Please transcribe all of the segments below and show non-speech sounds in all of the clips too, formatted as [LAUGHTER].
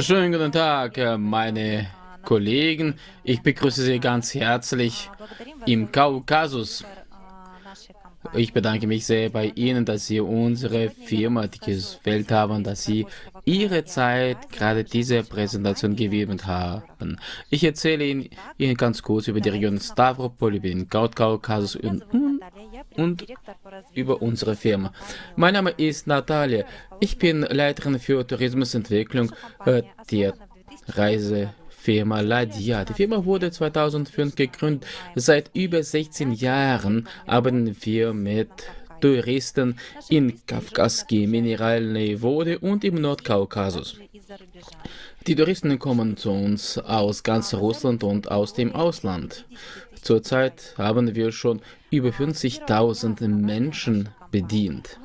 Schönen guten Tag, äh, meine Kollegen. Ich begrüße Sie ganz herzlich im Kaukasus. Ich bedanke mich sehr bei Ihnen, dass Sie unsere Firma gewählt haben, dass Sie Ihre Zeit gerade diese Präsentation gewidmet haben. Ich erzähle Ihnen, Ihnen ganz kurz über die Region Stavropol, über den Kaukasus und, und über unsere Firma. Mein Name ist Natalia. Ich bin Leiterin für Tourismusentwicklung äh, der Reise Firma Ladia. Die Firma wurde 2005 gegründet. Seit über 16 Jahren arbeiten wir mit Touristen in Kafkaski, Mineralnevode und im Nordkaukasus. Die Touristen kommen zu uns aus ganz Russland und aus dem Ausland. Zurzeit haben wir schon über 50.000 Menschen bedient.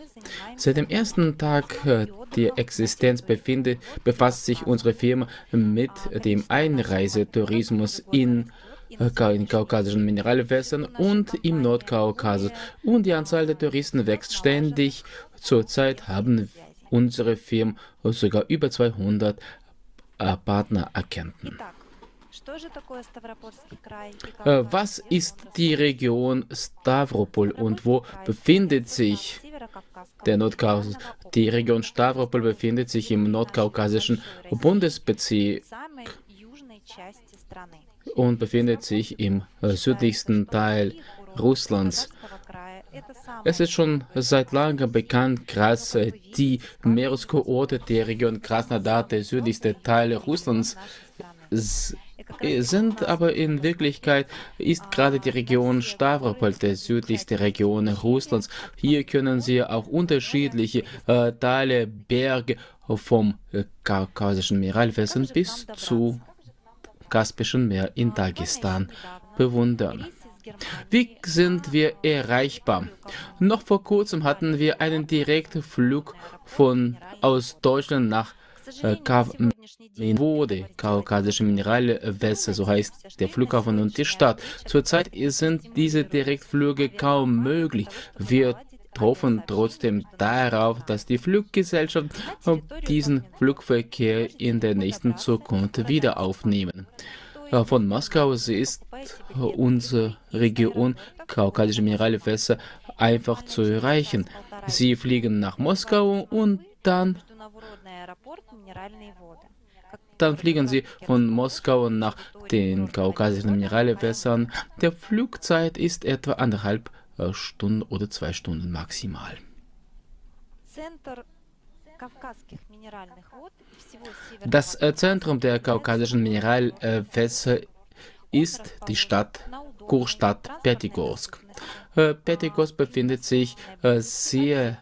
Seit dem ersten Tag äh, der Existenz befinde, befasst sich unsere Firma mit dem Einreisetourismus in äh, in kaukasischen Mineralwässern und im Nordkaukasus. Und die Anzahl der Touristen wächst ständig. Zurzeit haben unsere Firmen sogar über 200 äh, Partner erkannt. Was ist die Region Stavropol und wo befindet sich der Nordkaukasus? Die Region Stavropol befindet sich im nordkaukasischen Bundesbezirk. Und befindet sich im äh, südlichsten Teil Russlands. Es ist schon seit langem bekannt, dass äh, die Meereskoorte der Region Krasnodar, der südlichste Teil Russlands, sind, aber in Wirklichkeit ist gerade die Region Stavropol die südlichste Region Russlands. Hier können Sie auch unterschiedliche äh, Teile, Berge vom äh, kaukasischen Mineralwässern bis zu Kaspischen Meer in Dagestan bewundern. Wie sind wir erreichbar? Noch vor kurzem hatten wir einen direkten Flug von aus Deutschland nach äh, wurde kaukasische Mineralwässer, so heißt der Flughafen und die Stadt. Zurzeit sind diese Direktflüge kaum möglich. Wir hoffen trotzdem darauf, dass die Fluggesellschaften diesen Flugverkehr in der nächsten Zukunft wieder aufnehmen. Von Moskau ist unsere Region kaukasische Mineralwässer einfach zu erreichen. Sie fliegen nach Moskau und dann dann fliegen sie von Moskau nach den kaukasischen Mineralwässern. Der Flugzeit ist etwa anderthalb Stunden oder zwei Stunden maximal. Das Zentrum der kaukasischen Mineralwässer ist die Stadt Kurstadt Petigorsk. Petigorsk befindet sich sehr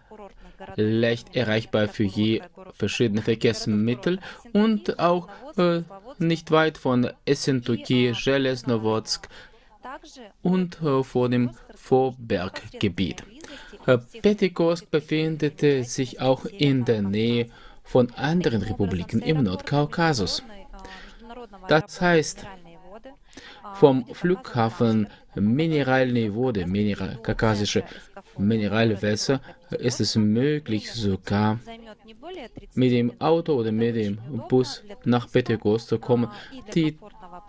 leicht erreichbar für je verschiedene Verkehrsmittel und auch äh, nicht weit von Essentuki, Железноводsk und äh, vor dem Vorberggebiet. Äh, Petigorsk befindet sich auch in der Nähe von anderen Republiken im Nordkaukasus. Das heißt, vom Flughafen Mineralniveau, der Mineral kaukasische Mineralwässer, ist es möglich, sogar mit dem Auto oder mit dem Bus nach Petegos zu kommen. Die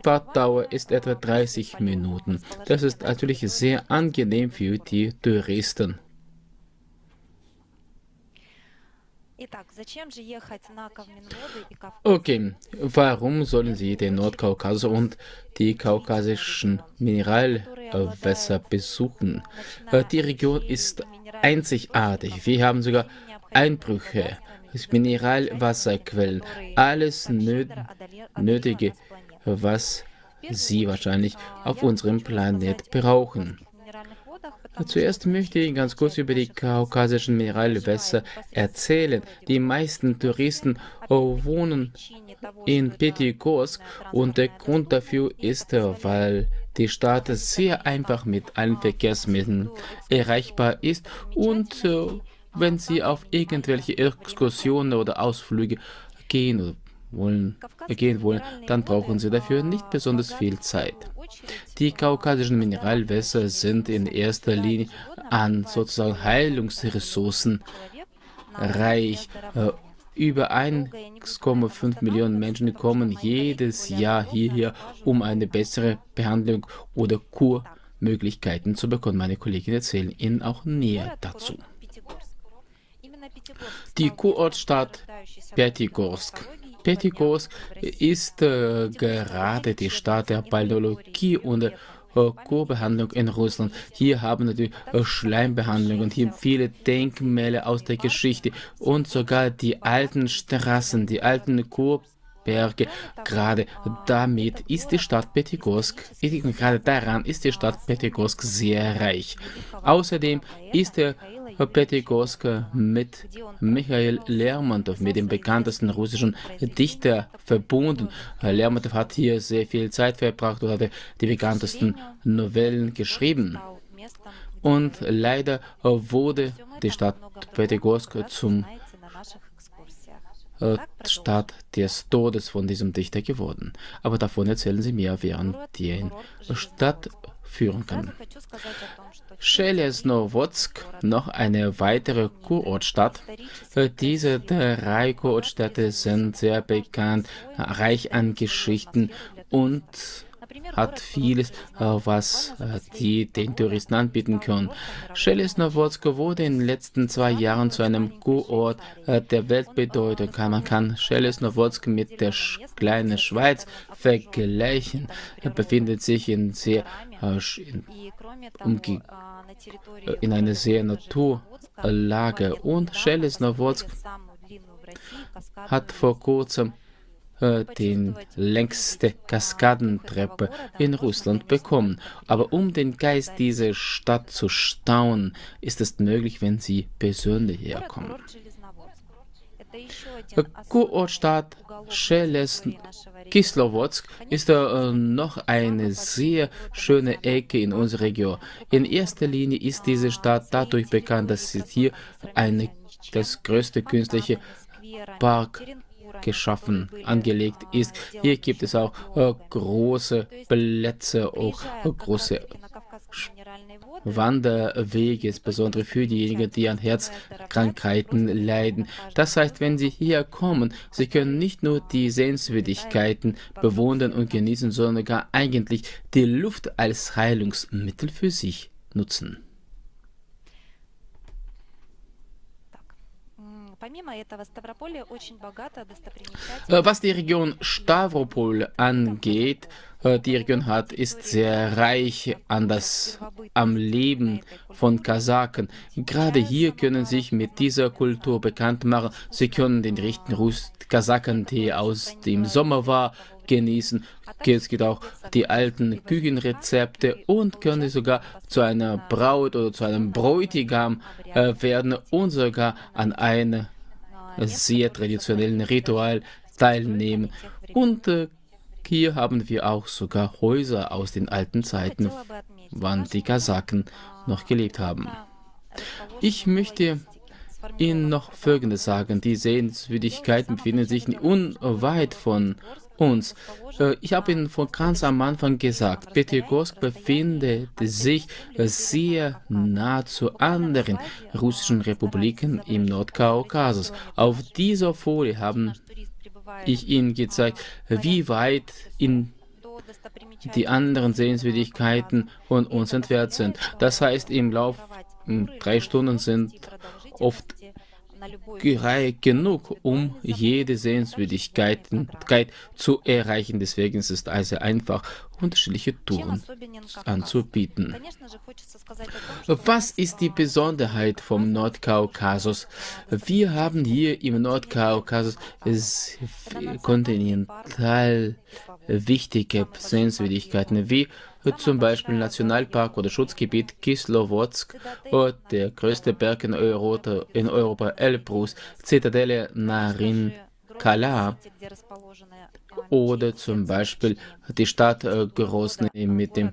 Fahrtdauer ist etwa 30 Minuten. Das ist natürlich sehr angenehm für die Touristen. Okay, warum sollen Sie den Nordkaukasus und die kaukasischen Mineralwässer besuchen? Äh, die Region ist einzigartig. Wir haben sogar Einbrüche, Mineralwasserquellen, alles Nötige, was Sie wahrscheinlich auf unserem Planet brauchen. Zuerst möchte ich ganz kurz über die kaukasischen Mineralwässer erzählen. Die meisten Touristen wohnen in Petigorsk und der Grund dafür ist, weil die Stadt sehr einfach mit allen Verkehrsmitteln erreichbar ist und äh, wenn Sie auf irgendwelche Exkursionen oder Ausflüge gehen wollen, gehen wollen, dann brauchen Sie dafür nicht besonders viel Zeit. Die kaukasischen Mineralwässer sind in erster Linie an sozusagen Heilungsressourcen reich. Äh, Über 1,5 Millionen Menschen kommen jedes Jahr hierher, um eine bessere Behandlung oder Kurmöglichkeiten zu bekommen. Meine Kollegen erzählen Ihnen auch näher dazu. Die Kurortstadt Petigorsk. Petigorsk ist äh, gerade die Stadt der Balneologie und äh, Kurbehandlung in Russland. Hier haben natürlich äh, Schleimbehandlung und hier viele Denkmäler aus der Geschichte und sogar die alten Straßen, die alten Kurberge. Gerade damit ist die Stadt Petigorsk, gerade daran ist die Stadt Petigorsk sehr reich. Außerdem ist der Petigorsk mit Michael Lermontov, mit dem bekanntesten russischen Dichter, verbunden. Lermontov hat hier sehr viel Zeit verbracht und hatte die bekanntesten Novellen geschrieben. Und leider wurde die Stadt Petigorsk zum äh, Stadt des Todes von diesem Dichter geworden. Aber davon erzählen sie mir während die Stadt führen kann. Schelesnowodsk, noch eine weitere Kurortstadt. Diese drei Kurortstädte sind sehr bekannt, reich an Geschichten und hat vieles, äh, was äh, die den Touristen anbieten können. Schelesnowodsk wurde in den letzten zwei Jahren zu einem Kurort äh, der Weltbedeutung. Man kann Schelesnowodsk mit der kleinen Schweiz vergleichen. Er befindet sich in sehr in, in einer sehr Naturlage und Schelesnowodsk hat vor kurzem äh, den längste Kaskadentreppe in Russland bekommen. Aber um den Geist dieser Stadt zu staunen, ist es möglich, wenn Sie persönlich herkommen. Kurortstadt Scheles Kislowodsk ist äh, noch eine sehr schöne Ecke in unserer Region. In erster Linie ist diese Stadt dadurch bekannt, dass sie hier eine, das größte künstliche Park geschaffen, angelegt ist. Hier gibt es auch äh, große Plätze, auch äh, große Wanderwege, insbesondere für diejenigen, die an Herzkrankheiten leiden. Das heißt, wenn Sie hier kommen, Sie können nicht nur die Sehenswürdigkeiten bewundern und genießen, sondern gar eigentlich die Luft als Heilungsmittel für sich nutzen. Äh, was die Region Stavropol angeht, äh, die Region hat, ist sehr reich an das, am Leben von Kasaken. Gerade hier können Sie sich mit dieser Kultur bekannt machen. Sie können den richtigen Kasakentee aus dem Sommer genießen. Es gibt auch die alten Küchenrezepte und können sogar zu einer Braut oder zu einem Bräutigam äh, werden und sogar an einem sehr traditionellen Ritual teilnehmen. Und äh, hier haben wir auch sogar Häuser aus den alten Zeiten, wann die Kasaken noch gelebt haben. Ich möchte Ihnen noch Folgendes sagen. Die Sehenswürdigkeiten befinden sich unweit von uns. Äh, ich habe Ihnen von ganz am Anfang gesagt, Petrogorsk befindet sich sehr nah zu anderen russischen Republiken im Nordkaukasus. Auf dieser Folie haben ich Ihnen gezeigt, wie weit in die anderen Sehenswürdigkeiten von uns entfernt sind. Das heißt, im Lauf drei Stunden sind oft genug, um jede Sehenswürdigkeit zu erreichen. Deswegen ist es also einfach, unterschiedliche Touren anzubieten. Was ist die Besonderheit vom Nordkaukasus? Wir haben hier im Nordkaukasus kontinental wichtige Sehenswürdigkeiten wie zum Beispiel Nationalpark oder Schutzgebiet Kislowodsk, der größte Berg in Europa, in Europa Elbrus, Zitadelle Narin Kala oder zum Beispiel die Stadt äh, Grozny mit dem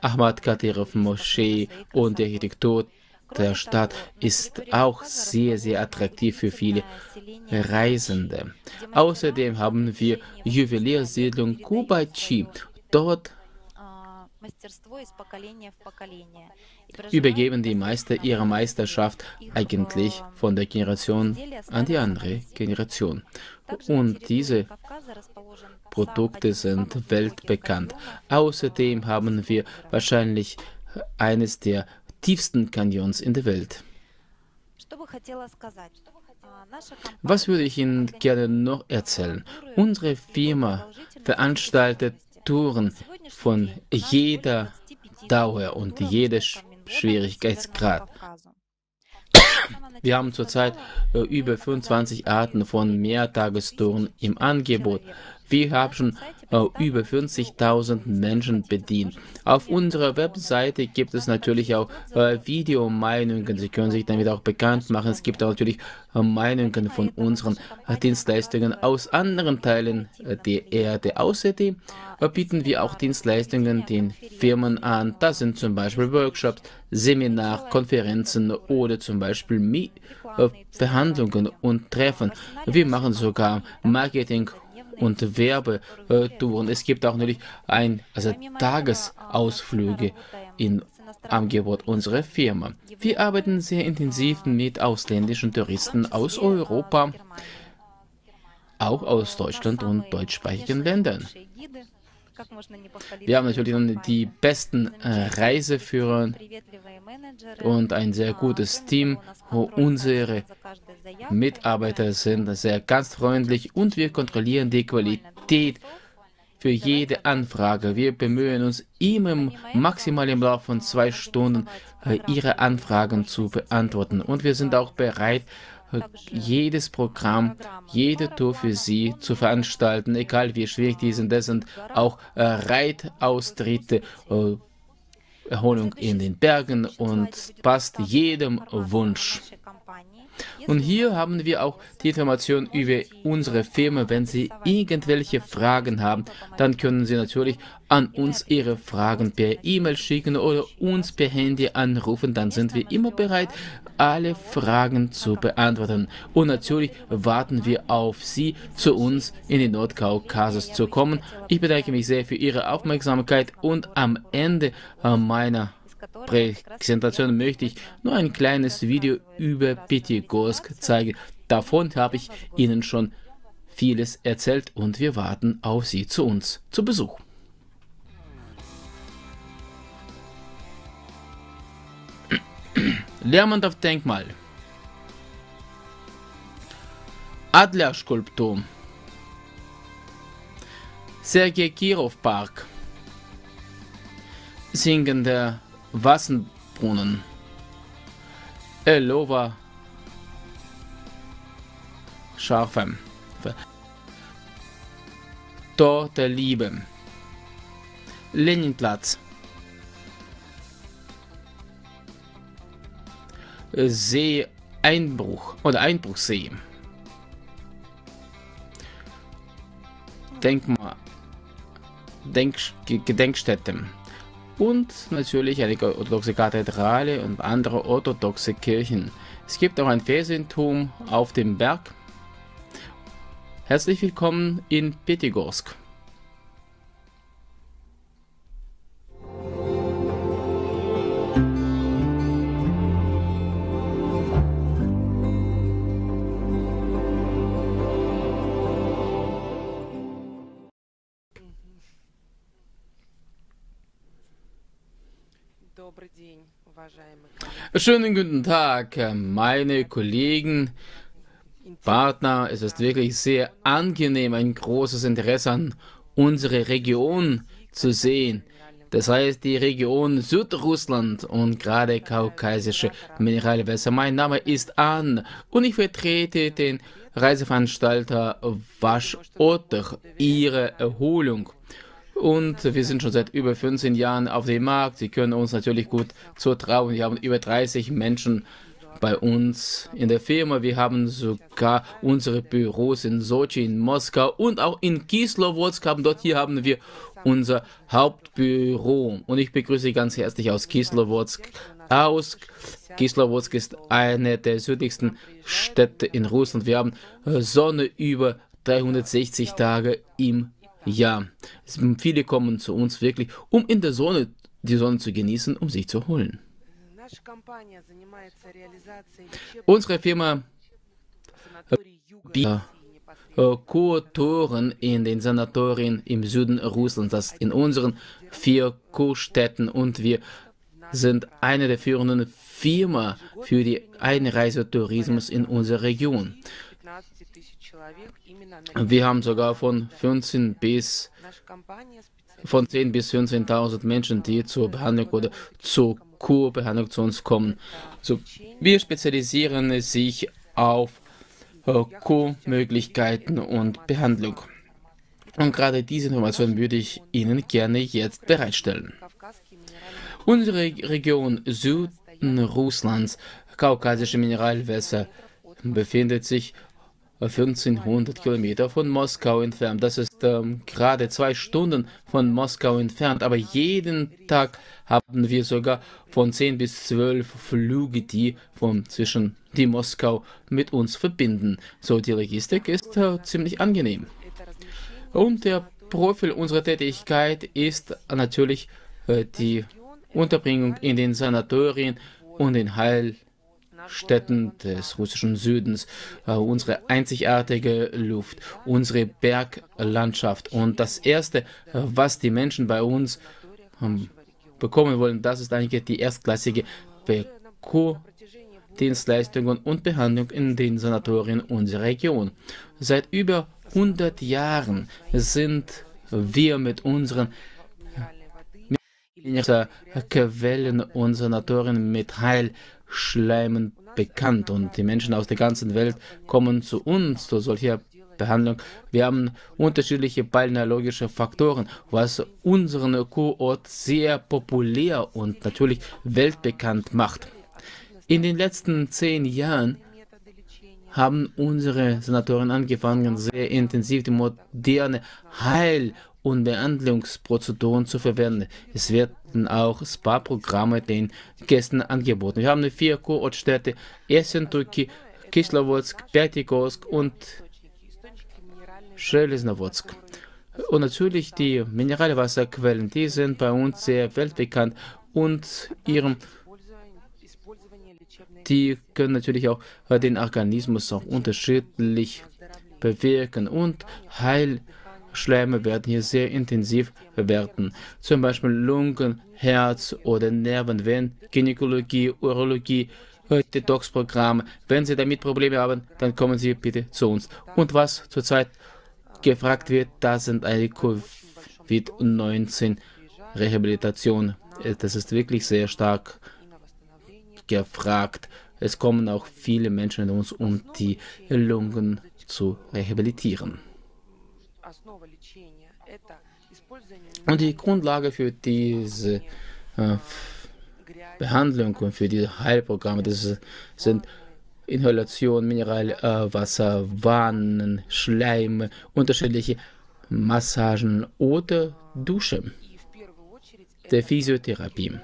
Ahmad Kadyrov Moschee und der Architektur der Stadt ist auch sehr, sehr attraktiv für viele Reisende. Außerdem haben wir Juweliersiedlung Kubachi. Dort übergeben die Meister ihre Meisterschaft eigentlich von der Generation an die andere Generation. Und diese Produkte sind weltbekannt. Außerdem haben wir wahrscheinlich eines der tiefsten Canyons in der Welt. Was würde ich Ihnen gerne noch erzählen? Unsere Firma veranstaltet Touren von jeder Dauer und jeder Schwierigkeitsgrad. Wir haben zurzeit äh, über 25 Arten von Mehrtagestouren im Angebot. Wir haben schon äh, über 50.000 Menschen bedient. Auf unserer Webseite gibt es natürlich auch äh, Videomeinungen. Sie können sich damit auch bekannt machen. Es gibt auch natürlich äh, Meinungen von unseren äh, Dienstleistungen aus anderen Teilen äh, der Erde. Außerdem äh, bieten wir auch Dienstleistungen den Firmen an. Das sind zum Beispiel Workshops, Seminar, Konferenzen oder zum Beispiel Mi Verhandlungen und Treffen. Wir machen sogar Marketing und Werbetouren. Es gibt auch natürlich ein, also Tagesausflüge in Angebot unserer Firma. Wir arbeiten sehr intensiv mit ausländischen Touristen aus Europa, auch aus Deutschland und deutschsprachigen Ländern. Wir haben natürlich die besten äh, Reiseführer und ein sehr gutes Team. Unsere Mitarbeiter sind sehr gastfreundlich und wir kontrollieren die Qualität für jede Anfrage. Wir bemühen uns immer maximal im Laufe von zwei Stunden äh, Ihre Anfragen zu beantworten. Und wir sind auch bereit, jedes Programm, jede Tour für Sie zu veranstalten, egal wie schwierig die sind. Das sind auch äh, Reitaustritte, äh, Erholung in den Bergen und passt jedem Wunsch. Und hier haben wir auch die Information über unsere Firma. Wenn Sie irgendwelche Fragen haben, dann können Sie natürlich an uns Ihre Fragen per E-Mail schicken oder uns per Handy anrufen. Dann sind wir immer bereit, alle Fragen zu beantworten. Und natürlich warten wir auf Sie, zu uns in den Nordkaukasus zu kommen. Ich bedanke mich sehr für Ihre Aufmerksamkeit und am Ende meiner Präsentation möchte ich nur ein kleines Video über Pitigorsk zeigen. Davon habe ich Ihnen schon vieles erzählt und wir warten auf Sie zu uns zu Besuch. [CLEARS THROAT] Lermontov Denkmal. Adler-Skulptur. Sergei Kirov Park. Singender Wassenbrunnen. Elova Scharfem. Tor der Liebe. Leninplatz. See-Einbruch oder Einbruchsee. Denkmal, Denk Gedenkstätten und natürlich eine orthodoxe Kathedrale und andere orthodoxe Kirchen. Es gibt auch ein Ferienturm auf dem Berg. Herzlich willkommen in Petigorsk. Schönen guten Tag, meine Kollegen, Partner. Es ist wirklich sehr angenehm, ein großes Interesse an unsere Region zu sehen. Das heißt, die Region Südrussland und gerade kaukasische Mineralwässer. Mein Name ist An und ich vertrete den Reiseveranstalter Wasch Otter, ihre Erholung. Und wir sind schon seit über 15 Jahren auf dem Markt. Sie können uns natürlich gut zutrauen. Wir haben über 30 Menschen bei uns in der Firma. Wir haben sogar unsere Büros in Sochi, in Moskau und auch in Kislowodsk haben. Dort hier haben wir unser Hauptbüro. Und ich begrüße Sie ganz herzlich aus Kislowodsk aus. Kislowodsk ist eine der südlichsten Städte in Russland. Wir haben Sonne über 360 Tage im Ja, viele kommen zu uns wirklich, um in der Sonne die Sonne zu genießen, um sich zu erholen. Unsere Firma bietet Kurtoren in den Sanatorien im Süden Russlands, das in unseren vier Kurstädten und wir sind eine der führenden Firmen für die Einreisetourismus in unserer Region. Wir haben sogar von 15 bis von 10 bis 15.000 Menschen, die zur Behandlung oder zur Kurbehandlung zu uns kommen. Also wir spezialisieren sich auf äh, Kurmöglichkeiten und Behandlung. Und gerade diese Information würde ich Ihnen gerne jetzt bereitstellen. Unsere Region Süden Russlands, kaukasische Mineralwässer, befindet sich 1500 Kilometer von Moskau entfernt. Das ist ähm, gerade zwei Stunden von Moskau entfernt, aber jeden Tag haben wir sogar von 10 bis 12 Flüge, die von zwischen die Moskau mit uns verbinden. So, die Logistik ist äh, ziemlich angenehm. Und der Profil unserer Tätigkeit ist natürlich äh, die Unterbringung in den Sanatorien und den Heil Städten des russischen Südens, äh, unsere einzigartige Luft, unsere Berglandschaft. Und das Erste, äh, was die Menschen bei uns ähm, bekommen wollen, das ist eigentlich die erstklassige Dienstleistungen und Behandlung in den Sanatorien unserer Region. Seit über 100 Jahren sind wir mit unseren Quellen und Sanatorien mit Heil Schleimen bekannt und die Menschen aus der ganzen Welt kommen zu uns zu solcher Behandlung. Wir haben unterschiedliche balneologische Faktoren, was unseren Kurort sehr populär und natürlich weltbekannt macht. In den letzten zehn Jahren haben unsere Senatoren angefangen, sehr intensiv die moderne Heil- und Behandlungsprozeduren zu verwenden. Es werden auch Spa-Programme den Gästen angeboten. Wir haben vier Kurortstädte, Essentuki, Kislovodsk, Pyatigorsk und Schelesnowodsk. Und natürlich die Mineralwasserquellen, die sind bei uns sehr weltbekannt und ihrem die können natürlich auch den Organismus auch unterschiedlich bewirken und Heil Schleime werden hier sehr intensiv bewerten. Zum Beispiel Lungen, Herz oder Nerven, Gynäkologie, Urologie, Detox-Programm. Wenn Sie damit Probleme haben, dann kommen Sie bitte zu uns. Und was zurzeit gefragt wird, das sind eine Covid-19-Rehabilitation. Das ist wirklich sehr stark gefragt. Es kommen auch viele Menschen in uns, um die Lungen zu rehabilitieren. Und die Grundlage für diese äh, Behandlung und für die Heilprogramme, das sind Inhalation, Mineralwasser, äh, Wannen, Schleim, unterschiedliche Massagen oder Dusche der Physiotherapie.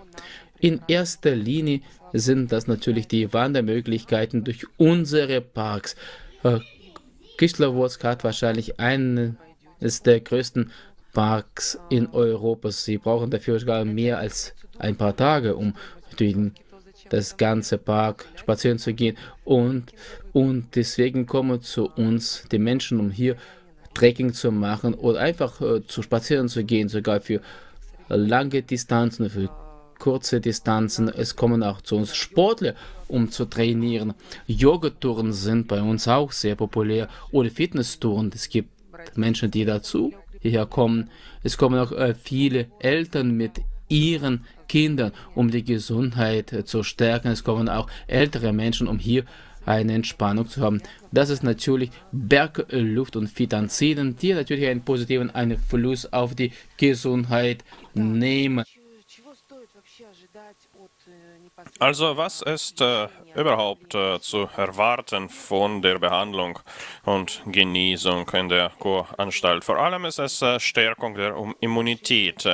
In erster Linie sind das natürlich die Wandermöglichkeiten durch unsere Parks. Äh, Kislovodsk hat wahrscheinlich eines der größten Parks in Europa. Sie brauchen dafür sogar mehr als ein paar Tage, um durch das ganze Park spazieren zu gehen. Und, und deswegen kommen zu uns die Menschen, um hier Trekking zu machen oder einfach äh, zu spazieren zu gehen, sogar für lange Distanzen, für kurze Distanzen. Es kommen auch zu uns Sportler, um zu trainieren. Yogatouren sind bei uns auch sehr populär oder Fitnesstouren. Es gibt Menschen, die dazu hierher kommen. Es kommen auch äh, viele Eltern mit ihren Kindern, um die Gesundheit äh, zu stärken. Es kommen auch ältere Menschen, um hier eine Entspannung zu haben. Das ist natürlich Bergluft und Phytanziden, die natürlich einen positiven Einfluss auf die Gesundheit nehmen. Also was ist äh, überhaupt äh, zu erwarten von der Behandlung und Genesung in der Kuranstalt. Vor allem ist es äh, Stärkung der Immunität.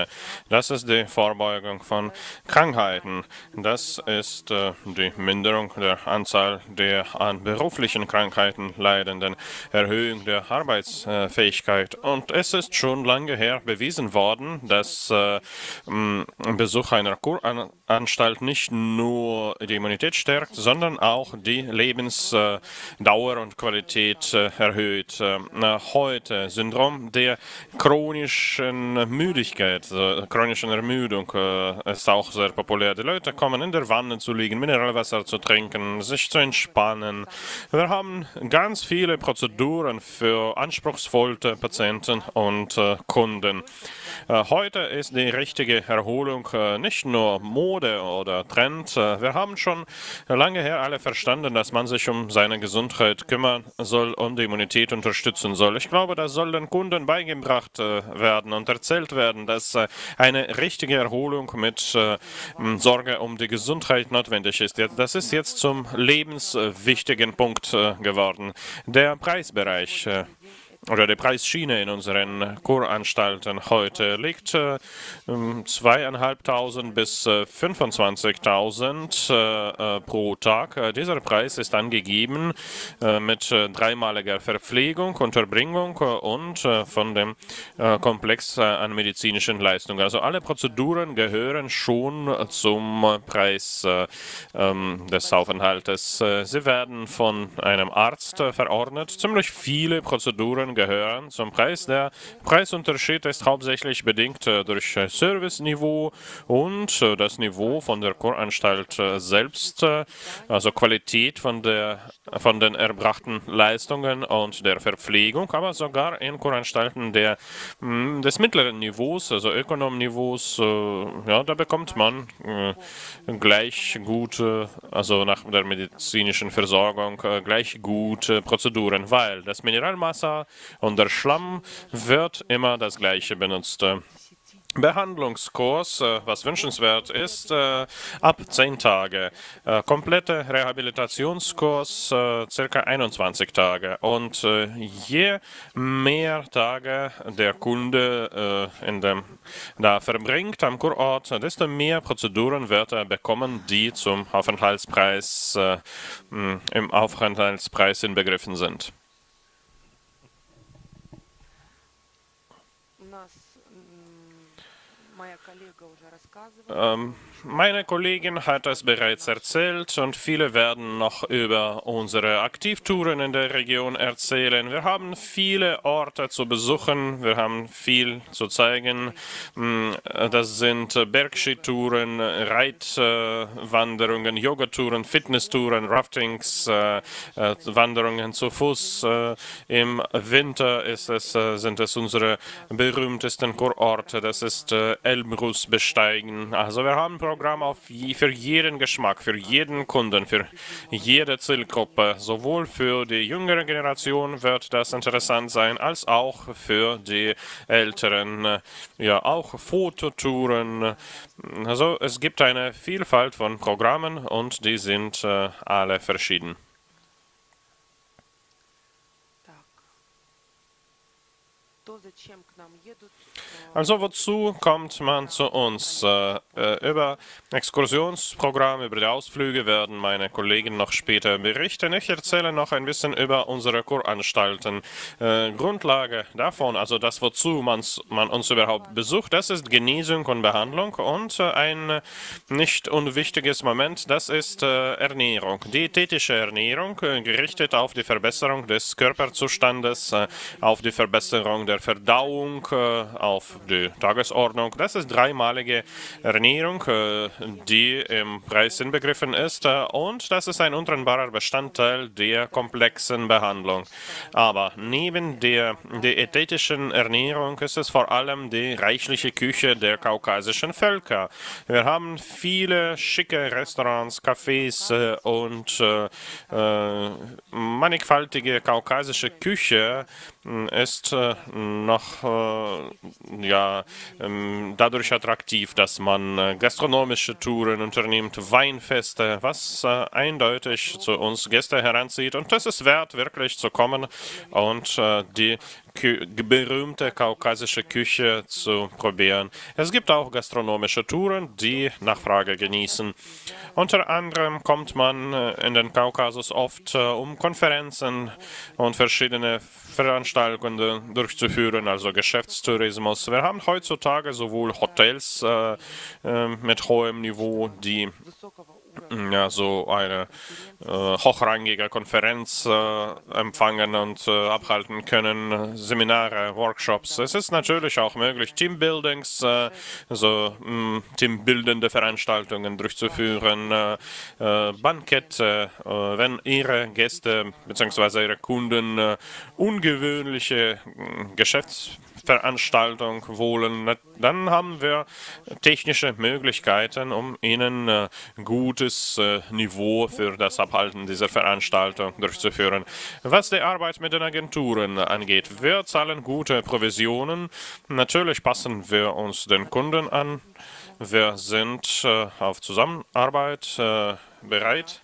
Das ist die Vorbeugung von Krankheiten. Das ist äh, die Minderung der Anzahl der an beruflichen Krankheiten leidenden, Erhöhung der Arbeitsfähigkeit. Und es ist schon lange her bewiesen worden, dass äh, Besuch einer Kuranstalt nicht nur die Immunität stärkt, sondern auch die Lebensdauer und Qualität äh, erhöht. Äh, heute Syndrom der chronischen Müdigkeit, äh, chronischen Ermüdung ist auch sehr populär. Die Leute kommen in der Wanne zu liegen, Mineralwasser zu trinken, sich zu entspannen. Wir haben ganz viele Prozeduren für anspruchsvolle Patienten und Kunden. Heute ist die richtige Erholung nicht nur Mode oder Trend. Wir haben schon lange her alle verstanden, dass man sich um seine Gesundheit kümmern soll und die Immunität unterstützen soll. Ich glaube, das soll den Kunden beigebracht äh, werden und erzählt werden, dass äh, eine richtige Erholung mit äh, Sorge um die Gesundheit notwendig ist. Das ist jetzt zum lebenswichtigen Punkt geworden. Der Preisbereich oder die Preisschiene in unseren Kuranstalten heute liegt äh, bis 25.000 äh, äh, pro Tag. Äh, dieser Preis ist angegeben äh, mit dreimaliger Verpflegung, Unterbringung und von dem Komplex an medizinischen Leistungen. Also alle Prozeduren gehören schon zum Preis ähm, des Aufenthaltes. Sie werden von einem Arzt verordnet. Ziemlich viele Prozeduren gehören zum Preis. Der Preisunterschied ist hauptsächlich bedingt äh, durch äh, Serviceniveau und äh, das Niveau von der Kuranstalt selbst, also Qualität von, der, von den erbrachten Leistungen und der Verpflegung, aber sogar in Kuranstalten der, mm, des mittleren Niveaus, also Ökonomniveaus, ja, da bekommt man gleich gute, also nach der medizinischen Versorgung, gleich gute Prozeduren, weil das Mineralwasser und der Schlamm wird immer das gleiche benutzt. Behandlungskurs, äh, was wünschenswert ist, äh, ab 10 Tage. Äh, komplette Rehabilitationskurs, circa 21 Tage. Und je mehr Tage der Kunde in dem, da verbringt am Kurort, desto mehr Prozeduren wird er bekommen, die zum Aufenthaltspreis, im Aufenthaltspreis inbegriffen sind. Ähm, meine Kollegin hat es bereits erzählt und viele werden noch über unsere Aktivtouren in der Region erzählen. Wir haben viele Orte zu besuchen, wir haben viel zu zeigen. Mm, das sind Bergskitouren, Reitwanderungen, Yogatouren, Fitnesstouren, Raftings, äh, äh, Wanderungen zu Fuß. Äh, Im Winter es, sind es unsere berühmtesten Kurorte. Das ist Elbrus besteigen. Also wir haben Programm auf je, für jeden Geschmack, für jeden Kunden, für jede Zielgruppe. Sowohl für die jüngere Generation wird das interessant sein, als auch für die Älteren. Ja, auch Fototouren. Also es gibt eine Vielfalt von Programmen und die sind äh, alle verschieden. Also wozu kommt man zu uns? Äh, äh, über Exkursionsprogramme, über die Ausflüge werden meine Kollegen noch später berichten. Ich erzähle noch ein bisschen über unsere Kuranstalten. Äh, Grundlage davon, also das, wozu man uns überhaupt besucht, das ist Genesung und Behandlung und ein nicht unwichtiges Moment, das ist äh, Ernährung. Diätetische Ernährung, äh, gerichtet auf die Verbesserung des Körperzustandes, auf die Verbesserung der Verdauung, auf die Tagesordnung. Das ist dreimalige Ernährung, äh, die im Preis inbegriffen ist äh, und das ist ein untrennbarer Bestandteil der komplexen Behandlung. Aber neben der diätetischen Ernährung ist es vor allem die reichliche Küche der kaukasischen Völker. Wir haben viele schicke Restaurants, Cafés äh, und mannigfaltige kaukasische Küche ist noch äh, ja, ähm, dadurch attraktiv, dass man äh, gastronomische Touren unternimmt, Weinfeste, was äh, eindeutig zu uns Gäste heranzieht. Und es ist wert, wirklich zu kommen und äh, die berühmte kaukasische Küche zu probieren. Es gibt auch gastronomische Touren, die Nachfrage genießen. Unter anderem kommt man äh, in den Kaukasus oft, äh, um Konferenzen und verschiedene Veranstaltungen durchzuführen, also Geschäftstourismus. Wir haben heutzutage sowohl Hotels äh, äh mit hohem Niveau, die ja, so eine äh, hochrangige Konferenz äh, empfangen und äh, abhalten können, Seminare, Workshops. Es ist natürlich auch möglich, Teambuildings, äh, so mh, mm, teambildende Veranstaltungen durchzuführen, äh, äh, Bankette, wenn Ihre Gäste bzw. Ihre Kunden ungewöhnliche mm, Geschäfts Veranstaltung wollen, dann haben wir technische Möglichkeiten, um Ihnen äh, gutes äh, Niveau für das Abhalten dieser Veranstaltung durchzuführen. Was die Arbeit mit den Agenturen angeht, wir zahlen gute Provisionen. Natürlich passen wir uns den Kunden an. Wir sind äh, auf Zusammenarbeit äh, bereit.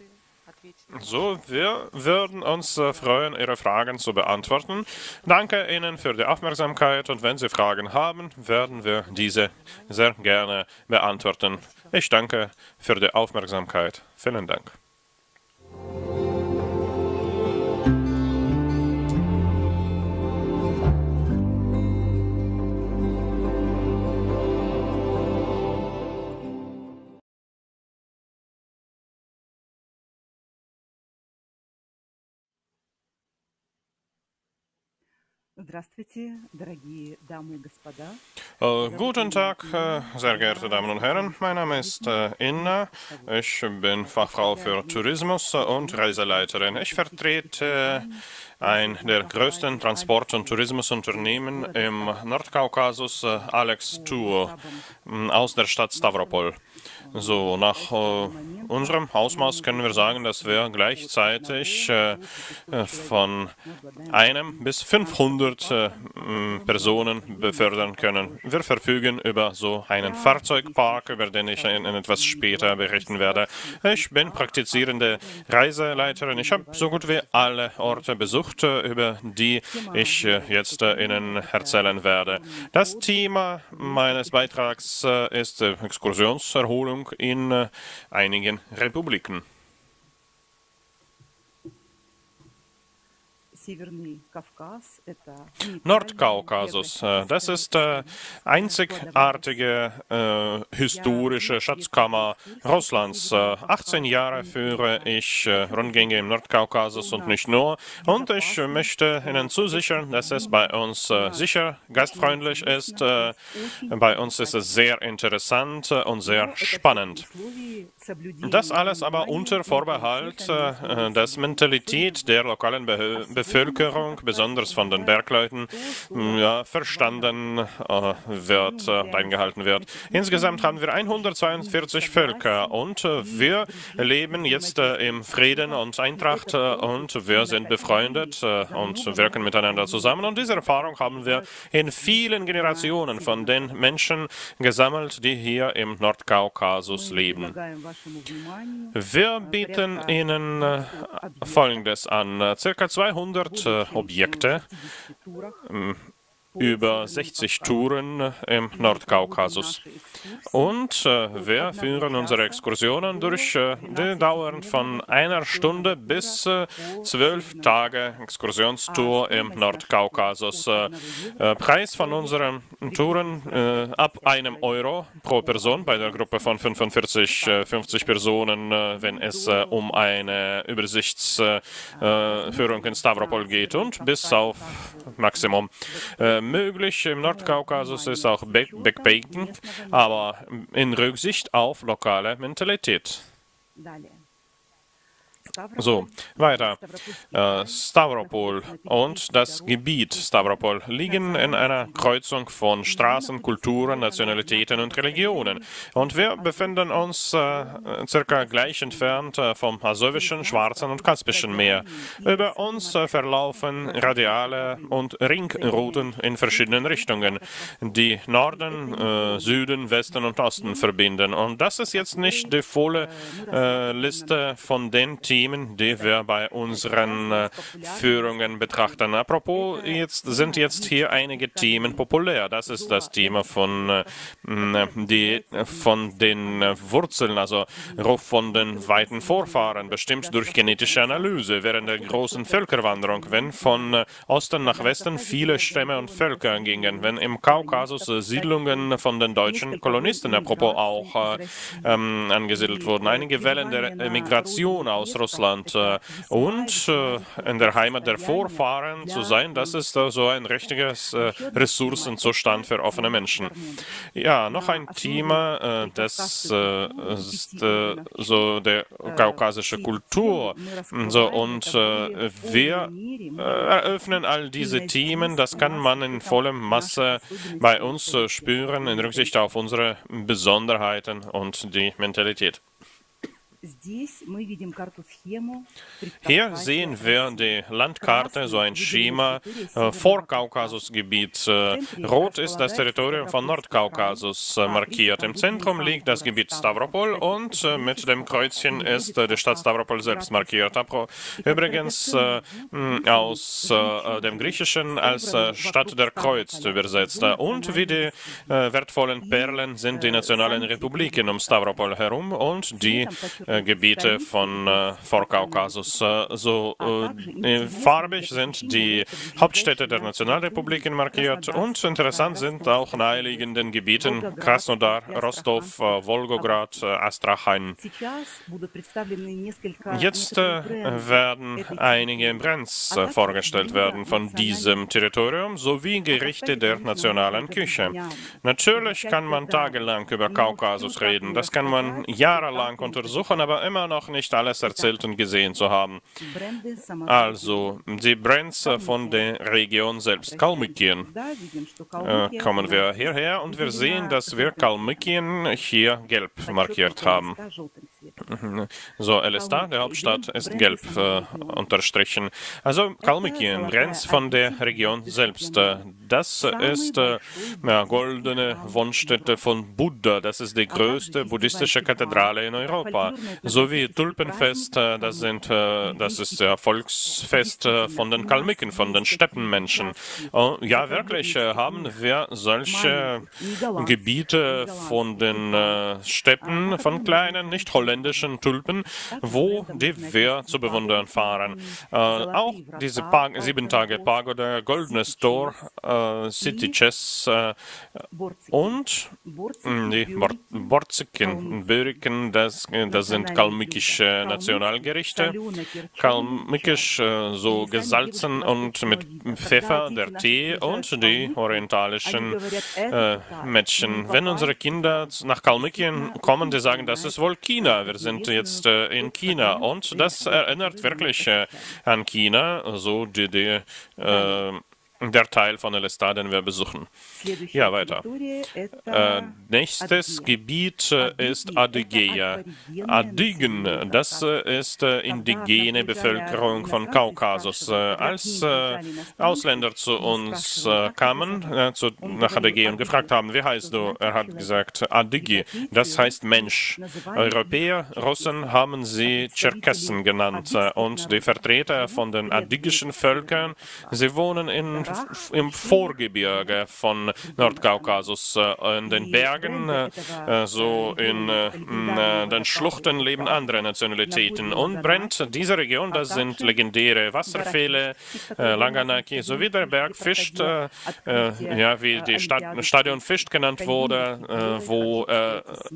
So, wir würden uns äh, freuen, Ihre Fragen zu beantworten. Danke Ihnen für die Aufmerksamkeit und wenn Sie Fragen haben, werden wir diese sehr gerne beantworten. Ich danke für die Aufmerksamkeit. Vielen Dank. Guten Tag, äh, sehr geehrte Damen und Herren. Mein Name ist äh, Inna. Ich bin Fachfrau für Tourismus und Reiseleiterin. Ich vertrete ein der größten Transport- und Tourismusunternehmen im Nordkaukasus, Alex Tour, aus der Stadt Stavropol. So, nach äh, unserem Ausmaß können wir sagen, dass wir gleichzeitig äh, von einem bis 500 äh, Personen befördern können. Wir verfügen über so einen Fahrzeugpark, über den ich Ihnen etwas später berichten werde. Ich bin praktizierende Reiseleiterin. Ich habe so gut wie alle Orte besucht, äh, über die ich äh, jetzt äh, Ihnen erzählen werde. Das Thema meines Beitrags ist Exkursionserholung Verfassung in äh, einigen Republiken. Nordkaukasus, äh, das ist äh, einzigartige äh, historische Schatzkammer Russlands. 18 Jahre führe ich Rundgänge im Nordkaukasus und nicht nur. Und ich möchte Ihnen zusichern, dass es bei uns sicher gastfreundlich ist. Bei uns ist es sehr interessant und sehr spannend. Das alles aber unter Vorbehalt, dass Mentalität der lokalen Bevölkerung Bevölkerung, besonders von den Bergleuten, ja, verstanden äh, wird, äh, eingehalten wird. Insgesamt haben wir 142 Völker und äh, wir leben jetzt äh, im Frieden und Eintracht äh, und wir sind befreundet äh, und wirken miteinander zusammen. Und diese Erfahrung haben wir in vielen Generationen von den Menschen gesammelt, die hier im Nordkaukasus leben. Wir bieten Ihnen Folgendes an. Circa 200 100 Objekte über 60 Touren im Nordkaukasus. Und äh, wir führen unsere Exkursionen durch, äh, die dauern von einer Stunde bis äh, zwölf Tage Exkursionstour im Nordkaukasus. Äh, äh, Preis von unseren Touren äh, ab einem Euro pro Person bei der Gruppe von 45, 50 Personen, wenn es um eine Übersichtsführung in Stavropol geht und bis auf Maximum möglich. Im Nordkaukasus ist auch Backpacking, aber in Rücksicht auf lokale Mentalität. So, weiter. Äh, Stavropol und das Gebiet Stavropol liegen in einer Kreuzung von Straßen, Kulturen, Nationalitäten und Religionen. Und wir befinden uns äh, circa gleich entfernt äh, vom Asowischen, Schwarzen und Kaspischen Meer. Über uns äh, verlaufen radiale und Ringrouten in verschiedenen Richtungen, die Norden, Süden, Westen und Osten verbinden. Und das ist jetzt nicht die volle Liste von den Themen, die wir bei unseren äh, Führungen betrachten. Apropos, jetzt sind jetzt hier einige Themen populär. Das ist das Thema von, äh, die, von den Wurzeln, also von den weiten Vorfahren, bestimmt durch genetische Analyse während der großen Völkerwanderung, wenn von äh, Osten nach Westen viele Stämme und Völker gingen, wenn im Kaukasus Siedlungen von den deutschen Kolonisten, apropos auch äh, ähm, angesiedelt wurden, einige Wellen der Migration aus Russland äh, und äh, in der Heimat der Vorfahren zu sein, das ist äh, so ein richtiges äh, Ressourcenzustand für offene Menschen. Ja, noch ein Thema, das ist so der kaukasische Kultur. So, und wir eröffnen all diese Themen, das kann man in vollem Masse bei uns spüren, in Rücksicht auf unsere Besonderheiten und die Mentalität. Hier sehen wir die Landkarte, so ein Schema, äh, Vorkaukasusgebiet. Äh, rot ist das Territorium von Nordkaukasus äh, markiert. Im Zentrum liegt das Gebiet Stavropol und äh, mit dem Kreuzchen ist äh, die Stadt Stavropol selbst markiert. Übrigens äh, aus dem Griechischen als Stadt der Kreuz übersetzt. Und wie die wertvollen Perlen sind die nationalen Republiken um Stavropol herum und die äh, Gebiete von äh, Vorkaukasus. Äh, so äh, farbig sind die Hauptstädte der Nationalrepubliken markiert und interessant sind auch naheliegende Gebiete Krasnodar, Rostov, äh, Wolgograd, Astrachan. Jetzt werden einige Brands vorgestellt werden von diesem Territorium sowie Gerichte der nationalen Küche. Natürlich kann man tagelang über Kaukasus reden, das kann man jahrelang untersuchen, aber immer noch nicht alles erzählt und gesehen zu haben. Also, die Brands von der Region selbst, Kalmykien, äh, kommen wir hierher und wir sehen, dass wir Kalmykien hier gelb markiert haben. Mhm. So, Elista, der Hauptstadt, ist gelb äh, unterstrichen. Also Kalmykien, Grenz von der Region selbst. Äh, das ist äh, ja, goldene Wohnstätte von Buddha. Das ist die größte buddhistische Kathedrale in Europa. Sowie Tulpenfest, äh, das, sind, äh, das ist der Volksfest äh, von den Kalmyken, von den Steppenmenschen. Oh, ja, wirklich haben wir solche Gebiete von den Steppen, von kleinen, nicht holländischen holländischen Tulpen, wo die wir zu bewundern fahren. Äh, auch diese pa sieben Tage Pagoda, Goldenes Tor, äh, City Chess äh, und hm, die Borziken, Böriken, das, das sind kalmykische Nationalgerichte. Kalmykisch äh, so gesalzen und mit Pfeffer, der Tee und die orientalischen äh, Mädchen. Wenn unsere Kinder nach Kalmykien kommen, die sagen, das ist wohl China. Wir sind jetzt äh, in China. und das erinnert wirklich äh, an China, so die, die äh, der Teil von Elestar, den wir besuchen. Ja, weiter. Äh, nächstes Gebiet äh, ist Adygea. Adygen, das äh, ist äh, indigene Bevölkerung von Kaukasus. Äh, als äh, Ausländer zu uns kamen, zu, nach Adygea und gefragt haben, wie heißt du? Er hat gesagt, Adygi, das heißt Mensch. Europäer, Russen haben sie Tscherkessen genannt und die Vertreter von den adygischen Völkern, sie wohnen in im Vorgebirge von Nordkaukasus. Äh, in den Bergen, äh, äh, so in den Schluchten leben andere Nationalitäten. Und brennt diese Region, das sind legendäre Wasserfälle, Langanaki, sowie der Berg Fischt, ja, wie die Stadt, Stadion Fischt. Genannt wurde, wo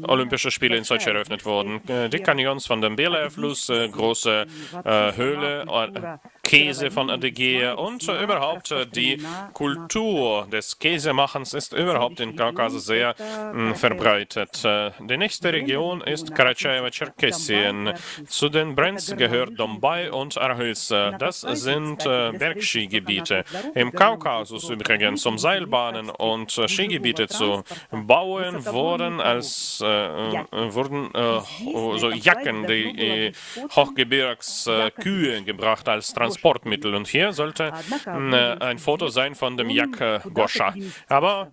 Olympische Spiele in Sochi eröffnet wurden. Die Canyons von dem Belair-Fluss, große Höhle, Käse von Adygea und überhaupt die Kultur des Käsemachens ist überhaupt in Kaukasus sehr hm, verbreitet. Die nächste Region ist Karachaevo-Cherkessien. Zu den Brenz gehört Dombai und Arhus. Das sind Bergskigebiete. Im Kaukasus übrigens, um Seilbahnen und Skigebiete zu bauen, wurden als äh, wurden äh, so Jacken, die äh, Hochgebirgskühe gebracht als Transportmittel. Und hier sollte ein Foto sein von dem Jack Goscha. Aber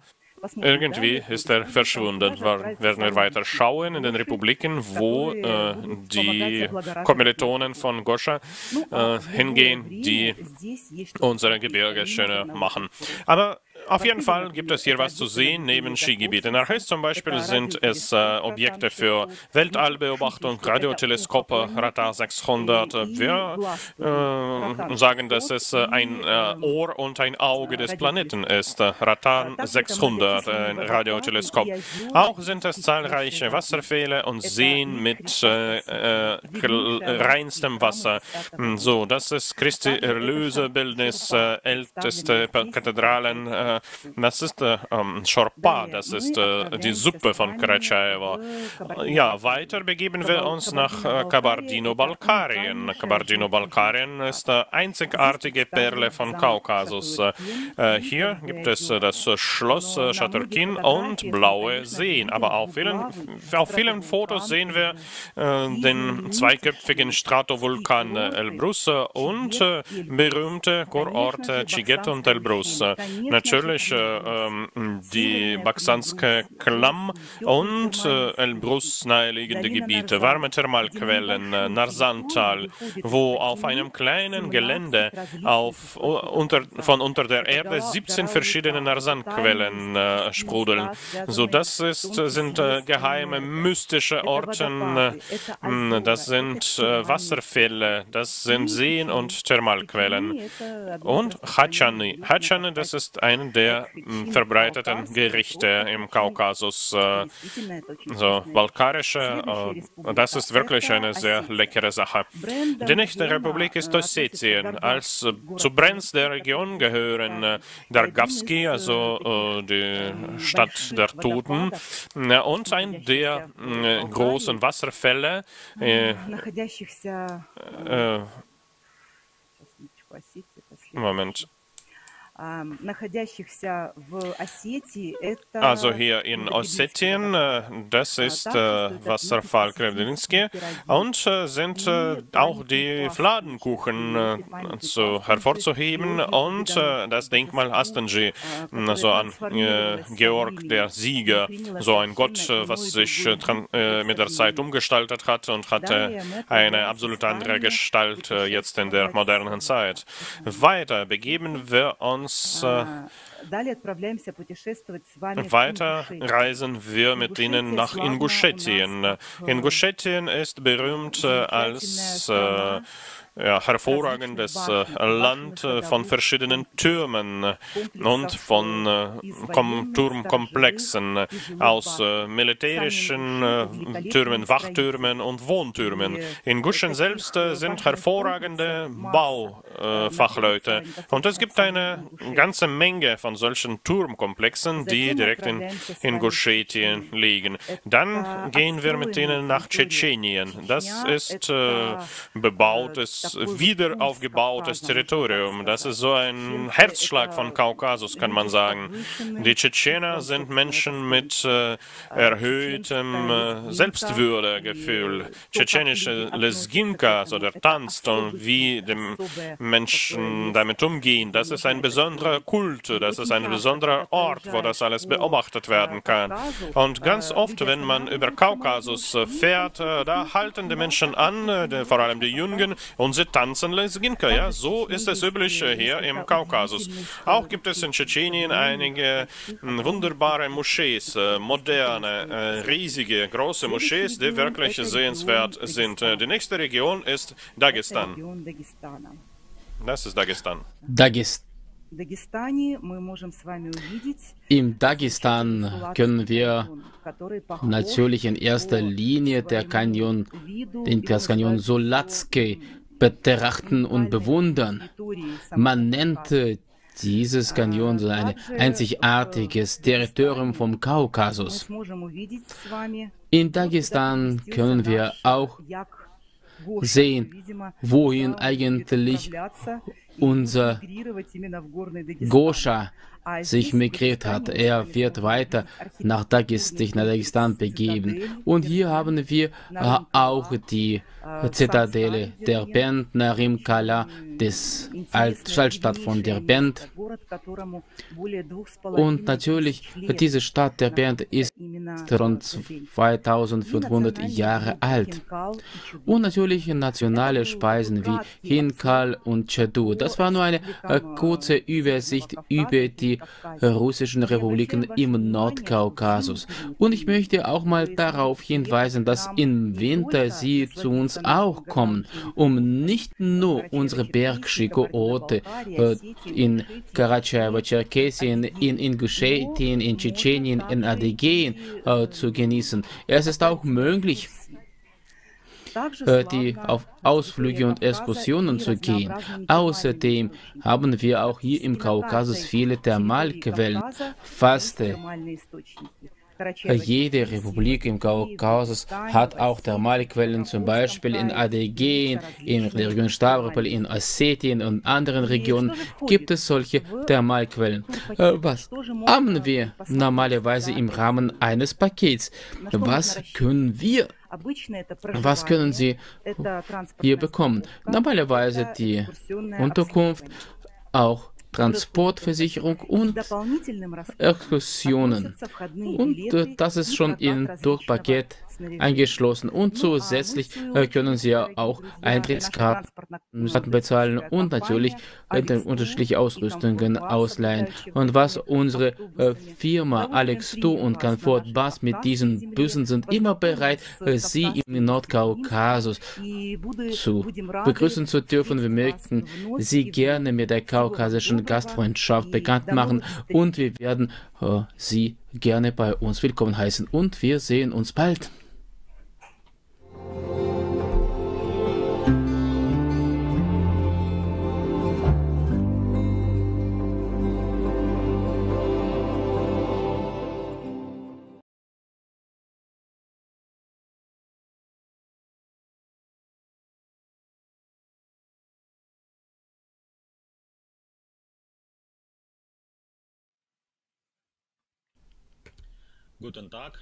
irgendwie ist er verschwunden. Wir werden wir weiter schauen in den Republiken, wo äh, die Kommilitonen von Goscha äh, hingehen, die unsere Gebirge schöner machen. Aber auf jeden Fall gibt es hier was zu sehen neben Skigebieten. Nach Hess zum Beispiel sind es äh, Objekte für Weltallbeobachtung, Radioteleskope, Radar 600. Wir äh, sagen, dass es äh, ein äh, Ohr und ein Auge des Planeten ist. Radar 600, ein Radioteleskop. Auch sind es zahlreiche Wasserfälle und Seen mit äh, äh, reinstem Wasser. Hm, so, das ist Christi Erlösebildnis, älteste Kathedralen das ist äh, ähm, Shorpa, das ist äh, die Suppe von Karachaevo. Ja, weiter begeben wir uns nach äh, Kabardino-Balkarien. Kabardino-Balkarien ist eine einzigartige Perle von Kaukasus. Äh, hier gibt es äh, das Schloss äh, Shaturkin und blaue Seen. Aber auf vielen, auf vielen Fotos sehen wir den zweiköpfigen Stratovulkan Elbrus und berühmte Kurorte Chiget und Elbrus. Natürlich natürlich äh, die Baksanske Klamm und äh, Elbrus naheliegende Gebiete, warme Thermalquellen, äh, Narsantal, wo auf einem kleinen Gelände auf, unter, von unter der Erde 17 verschiedene Narsanquellen äh, sprudeln. So, das ist, sind äh, geheime, mystische Orten, äh, das sind Wasserfälle, das sind Seen und Thermalquellen. Und Hachani. Hachani, das ist ein der hm, verbreiteten Gerichte im Kaukasus. Äh, so, balkarische, äh, das ist wirklich eine sehr leckere Sache. Die nächste Republik ist Ossetien. Als äh, zu Brenz der Region gehören Dargavski, also die Stadt der Toten, und ein der großen Wasserfälle. Moment. Also hier in Ossetien, äh, das ist äh, Wasserfall Krevdeninsky und äh, sind auch die Fladenkuchen zu, hervorzuheben. und das Denkmal Astenji, so an Georg der Sieger, so ein Gott, was sich mit der Zeit umgestaltet hat und hatte eine absolut andere Gestalt jetzt in der modernen Zeit. Weiter begeben wir uns uns weiter reisen wir mit ihnen nach Ingushetien. Ingushetien ist berühmt als äh, ja, hervorragendes äh, Land äh, von verschiedenen Türmen und von Turmkomplexen aus militärischen Türmen, Wachtürmen und Wohntürmen. In Guschen selbst äh, sind hervorragende Baufachleute und es gibt eine ganze Menge von solchen Turmkomplexen, die direkt in Ingushetien liegen. Dann gehen wir mit ihnen nach Tschetschenien. Das ist bebautes wieder aufgebautes Territorium. Das ist so ein Herzschlag von Kaukasus, kann man sagen. Die Tschetschener sind Menschen mit äh, erhöhtem äh, Selbstwürdegefühl. Tschetschenische Lesginka, also der Tanz und wie die Menschen damit umgehen, das ist ein besonderer Kult, das ist ein besonderer Ort, wo das alles beobachtet werden kann. Und ganz oft, wenn man über Kaukasus fährt, äh, da halten die Menschen an, äh, vor allem die Jungen, und und sie tanzen Lesginka. Ja, so ist es üblich hier im Kaukasus. Auch gibt es in Tschetschenien einige hm, wunderbare Moschees, äh, moderne, äh, riesige, große Moschees, die wirklich sehenswert sind. Äh, die nächste Region ist Dagestan. Das ist Dagestan. Dagestan. Im Dagestan können wir natürlich in erster Linie der Kanyon, den, das Kanyon Solatsky betrachten und bewundern. Man nennt dieses Kanyon so ein einzigartiges Territorium vom Kaukasus. In Dagestan können wir auch sehen, wohin eigentlich unser Gosha sich migriert hat. Er wird weiter nach Dagestan begeben. Und hier haben wir äh, auch die Zitadelle der Band Narim Kala, des Altstadt von der Band. Und natürlich, diese Stadt der Band ist rund 2500 Jahre alt. Und natürlich nationale Speisen wie Hinkal und Chadu. Das war nur eine äh, kurze Übersicht über die russischen Republiken im Nordkaukasus. Und ich möchte auch mal darauf hinweisen, dass im Winter sie zu uns auch kommen, um nicht nur unsere Bergschiko-Orte äh, in Karachaevo, Cherkessien, in Ingushetien, in Tschetschenien, in Adygeen äh, zu genießen. Es ist auch möglich, äh, die auf Ausflüge und Exkursionen zu gehen. Außerdem haben wir auch hier im Kaukasus viele Thermalquellen, fast jede Republik im Kaukasus hat auch Thermalquellen, zum Beispiel in Adegen, in der Region Stavropol, in Ossetien und anderen Regionen gibt es solche Thermalquellen. Äh, was haben wir normalerweise im Rahmen eines Pakets? Was können wir was können Sie hier bekommen? Normalerweise die Unterkunft, auch Transportversicherung und Exkursionen. Und das ist schon in Durchpaket eingeschlossen. Und zusätzlich äh, können Sie auch Eintrittskarten bezahlen und natürlich äh, unterschiedliche Ausrüstungen ausleihen. Und was unsere äh, Firma Alex Tu und Comfort Bus mit diesen Bussen sind immer bereit, Sie im Nordkaukasus zu begrüßen zu dürfen. Wir möchten Sie gerne mit der kaukasischen Gastfreundschaft bekannt machen und wir werden Sie gerne bei uns willkommen heißen und wir sehen uns bald. Guten Tag.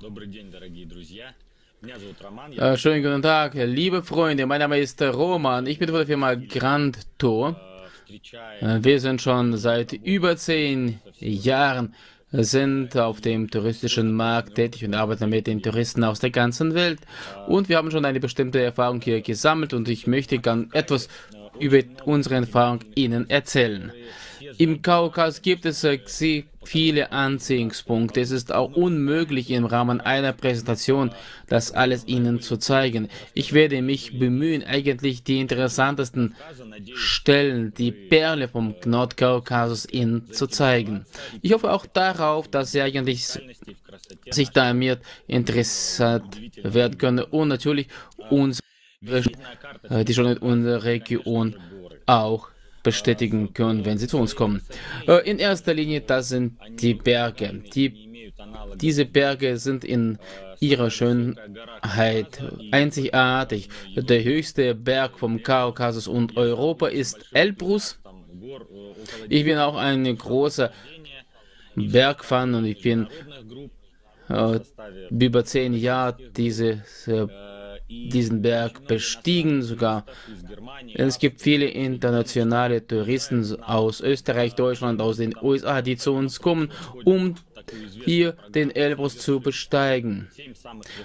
Добрый день, дорогие друзья. Äh, schönen guten Tag, liebe Freunde. Mein Name ist Roman. Ich bin von der Firma Grand Tour. Äh, wir sind schon seit über zehn Jahren sind auf dem touristischen Markt tätig und arbeiten mit den Touristen aus der ganzen Welt. Und wir haben schon eine bestimmte Erfahrung hier gesammelt und ich möchte gern etwas über unsere Erfahrung Ihnen erzählen. Im Kaukas gibt es viele Anziehungspunkte. Es ist auch unmöglich im Rahmen einer Präsentation das alles Ihnen zu zeigen. Ich werde mich bemühen, eigentlich die interessantesten Stellen, die Perle vom Nordkaukasus Ihnen zu zeigen. Ich hoffe auch darauf, dass Sie eigentlich sich damit interessiert werden können und natürlich uns, äh, die schon in unserer Region auch bestätigen können, wenn sie zu uns kommen. Äh, in erster Linie, das sind die Berge. Die, diese Berge sind in ihrer Schönheit einzigartig. Der höchste Berg vom Kaukasus und Europa ist Elbrus. Ich bin auch ein großer Bergfan und ich bin äh, über zehn Jahre diese äh, diesen Berg bestiegen sogar. Es gibt viele internationale Touristen aus Österreich, Deutschland, aus den USA, die zu uns kommen, um hier den Elbrus zu besteigen.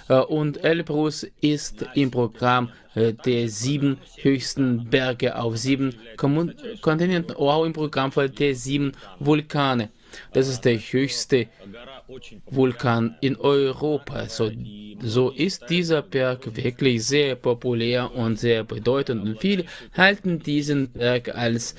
Äh, und Elbrus ist im Programm äh, der sieben höchsten Berge auf sieben Kontinenten, auch im Programm der sieben Vulkane. Das ist der höchste Vulkan in Europa. So, so ist dieser Berg wirklich sehr populär und sehr bedeutend. Und viele halten diesen Berg als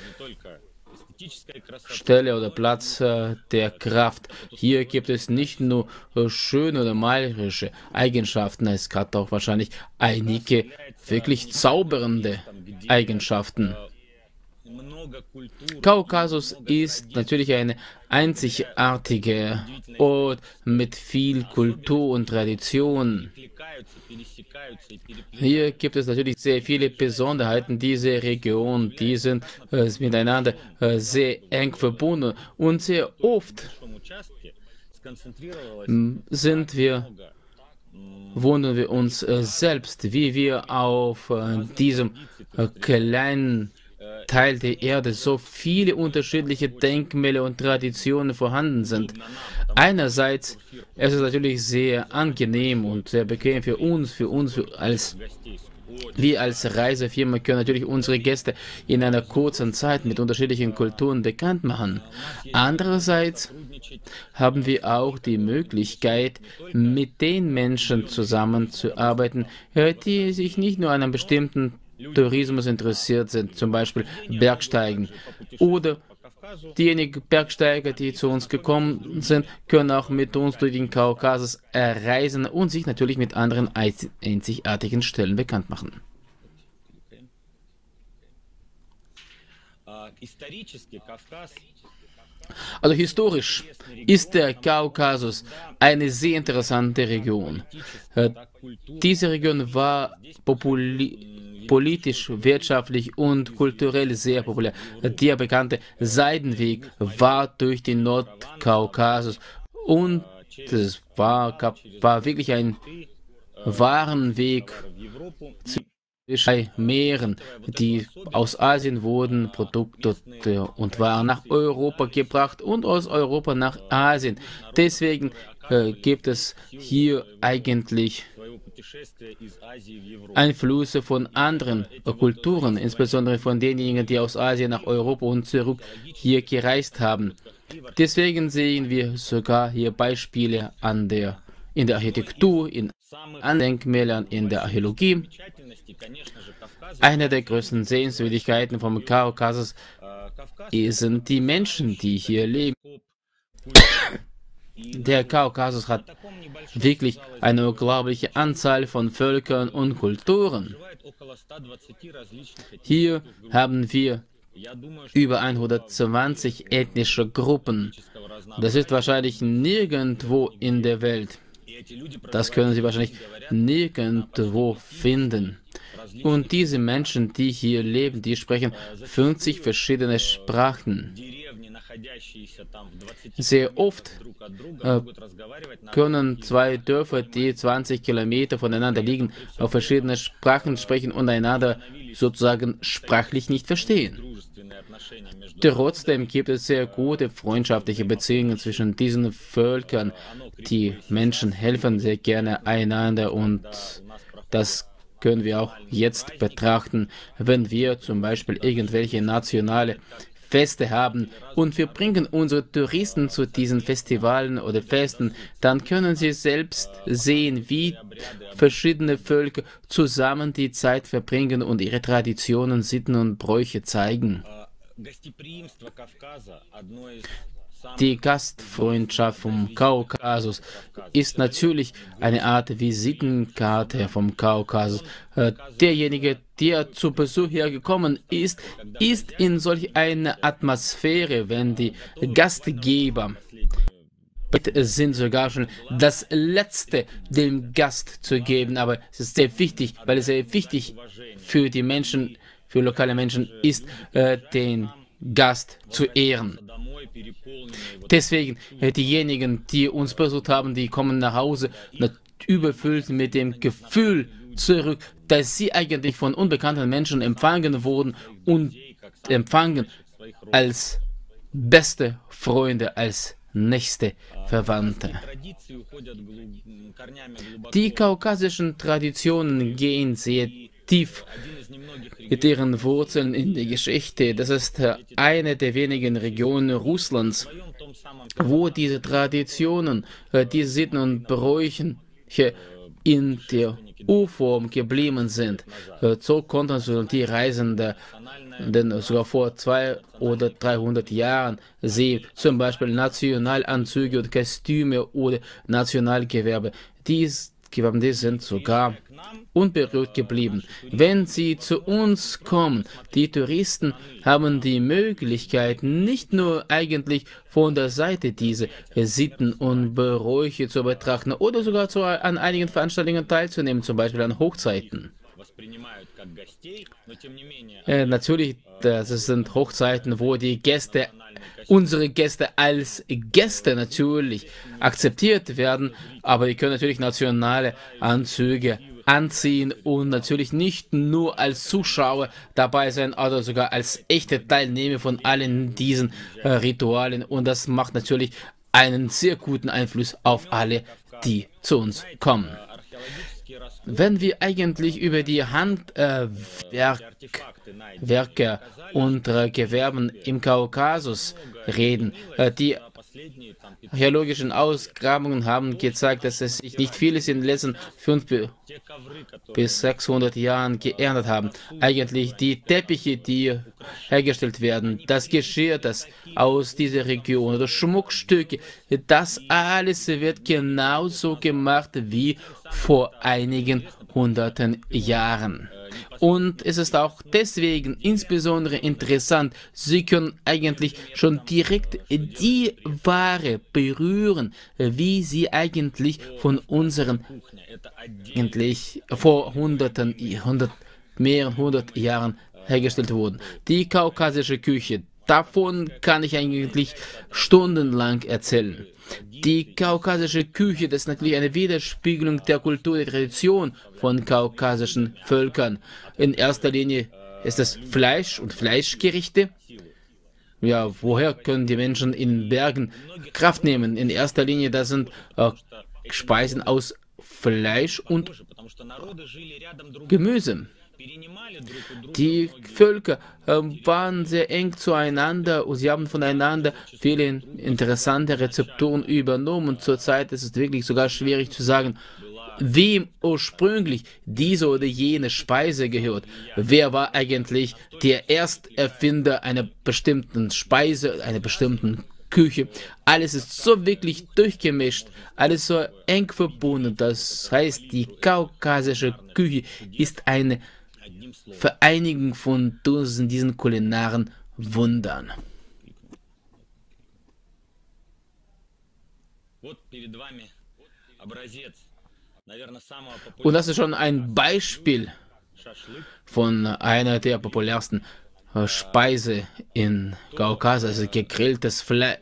Stelle oder Platz äh, der Kraft. Hier gibt es nicht nur äh, schöne oder malerische Eigenschaften, es gibt auch wahrscheinlich einige wirklich zaubernde Eigenschaften. Kaukasus ist natürlich eine einzigartige Ort mit viel Kultur und Tradition. Hier gibt es natürlich sehr viele Besonderheiten. Diese Region, die sind äh, miteinander äh, sehr eng verbunden und sehr oft sind wir wundern wir uns äh, selbst, wie wir auf äh, diesem äh, kleinen Teil der Erde so viele unterschiedliche Denkmäler und Traditionen vorhanden sind. Einerseits ist es natürlich sehr angenehm und sehr bequem für uns, für uns als wir als Reisefirma können natürlich unsere Gäste in einer kurzen Zeit mit unterschiedlichen Kulturen bekannt machen. Andererseits haben wir auch die Möglichkeit, mit den Menschen zusammenzuarbeiten, die sich nicht nur einem bestimmten Tourismus interessiert sind, zum Beispiel Bergsteigen. Oder diejenigen Bergsteiger, die zu uns gekommen sind, können auch mit uns durch den Kaukasus reisen und sich natürlich mit anderen einzigartigen Stellen bekannt machen. Also historisch ist der Kaukasus eine sehr interessante Region. Äh, diese Region war populär politisch, wirtschaftlich und kulturell sehr populär. Der bekannte Seidenweg war durch den Nordkaukasus und es war, war wirklich ein Warenweg zwischen Meeren, die aus Asien wurden Produkte und Waren nach Europa gebracht und aus Europa nach Asien. Deswegen äh, gibt es hier eigentlich Einflüsse von anderen Kulturen, insbesondere von denjenigen, die aus Asien nach Europa und zurück hier gereist haben. Deswegen sehen wir sogar hier Beispiele an der, in der Architektur, in Denkmälern, in der Archäologie. Eine der größten Sehenswürdigkeiten vom Kaukasus sind die Menschen, die hier leben. Der Kaukasus hat wirklich eine unglaubliche Anzahl von Völkern und Kulturen. Hier haben wir über 120 ethnische Gruppen. Das ist wahrscheinlich nirgendwo in der Welt. Das können Sie wahrscheinlich nirgendwo finden. Und diese Menschen, die hier leben, die sprechen 50 verschiedene Sprachen. Sehr oft äh, können zwei Dörfer, die 20 Kilometer voneinander liegen, auf verschiedene Sprachen sprechen und einander sozusagen sprachlich nicht verstehen. Trotzdem gibt es sehr gute freundschaftliche Beziehungen zwischen diesen Völkern. Die Menschen helfen sehr gerne einander und das können wir auch jetzt betrachten, wenn wir zum Beispiel irgendwelche nationale Feste haben und wir bringen unsere Touristen zu diesen Festivalen oder Festen, dann können sie selbst sehen, wie verschiedene Völker zusammen die Zeit verbringen und ihre Traditionen, Sitten und Bräuche zeigen. Die Gastfreundschaft vom Kaukasus ist natürlich eine Art Visitenkarte vom Kaukasus. Äh, derjenige, der zu Besuch hier gekommen ist, ist in solch einer Atmosphäre, wenn die Gastgeber sind sogar schon das Letzte dem Gast zu geben. Aber es ist sehr wichtig, weil es sehr wichtig für die Menschen, für lokale Menschen ist, äh, den Gast zu ehren. Deswegen, äh, diejenigen, die uns besucht haben, die kommen nach Hause überfüllt mit dem Gefühl zurück, dass sie eigentlich von unbekannten Menschen empfangen wurden und empfangen als beste Freunde, als nächste Verwandte. Die kaukasischen Traditionen gehen sehr tief mit ihren Wurzeln in die Geschichte. Das ist eine der wenigen Regionen Russlands, wo diese Traditionen, äh, diese Sitten und Bräuche in der U-Form geblieben sind. Äh, so konnten die Reisenden sogar vor zwei oder 300 Jahren sie zum Beispiel Nationalanzüge und Kostüme oder Nationalgewerbe. Dies die sind sogar unberührt geblieben. Wenn sie zu uns kommen, die Touristen haben die Möglichkeit, nicht nur eigentlich von der Seite diese Sitten und Bräuche zu betrachten oder sogar zu, an einigen Veranstaltungen teilzunehmen, zum Beispiel an Hochzeiten. Äh, natürlich, das sind Hochzeiten, wo die Gäste, unsere Gäste als Gäste natürlich akzeptiert werden, aber die können natürlich nationale Anzüge anziehen und natürlich nicht nur als Zuschauer dabei sein oder sogar als echte Teilnehmer von allen diesen äh, Ritualen und das macht natürlich einen sehr guten Einfluss auf alle, die zu uns kommen. Wenn wir eigentlich über die Handwerke äh, und äh, Gewerben im Kaukasus reden, äh, die Archäologischen Ausgrabungen haben gezeigt, dass es sich nicht vieles in den letzten 500 bis 600 Jahren geändert haben. Eigentlich die Teppiche, die hergestellt werden, das Geschirr, das aus dieser Region oder Schmuckstücke, das alles wird genauso gemacht wie vor einigen hunderten Jahren. Und es ist auch deswegen insbesondere interessant, Sie können eigentlich schon direkt die Ware berühren, wie sie eigentlich von unseren, eigentlich vor hunderten, hundert, mehreren hundert Jahren hergestellt wurden. Die kaukasische Küche, davon kann ich eigentlich stundenlang erzählen. Die kaukasische Küche, das ist natürlich eine Widerspiegelung der Kultur, der Tradition von kaukasischen Völkern. In erster Linie ist es Fleisch und Fleischgerichte. Ja, woher können die Menschen in Bergen Kraft nehmen? In erster Linie, das sind äh, Speisen aus Fleisch und Gemüse. Die Völker äh, waren sehr eng zueinander und sie haben voneinander viele interessante Rezepturen übernommen. Zurzeit ist es wirklich sogar schwierig zu sagen, wem ursprünglich diese oder jene Speise gehört. Wer war eigentlich der Ersterfinder einer bestimmten Speise, einer bestimmten Küche. Alles ist so wirklich durchgemischt, alles so eng verbunden. Das heißt, die kaukasische Küche ist eine Vereinigung von diesen kulinaren Wundern. Und das ist schon ein Beispiel von einer der populärsten äh, Speise in Kaukas, also gegrilltes Fleisch.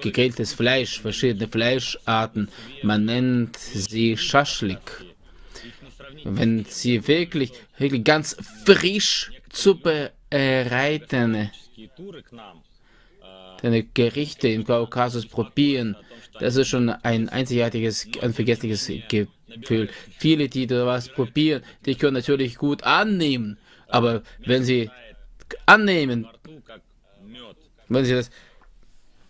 Gegrilltes Fleisch, verschiedene Fleischarten. Man nennt sie Schaschlik. Wenn sie wirklich, wirklich ganz frisch zu bereiten, deine Gerichte im Kaukasus probieren, das ist schon ein einzigartiges, unvergessliches Gefühl. Viele, die da was probieren, die können natürlich gut annehmen, aber wenn sie annehmen, wenn sie das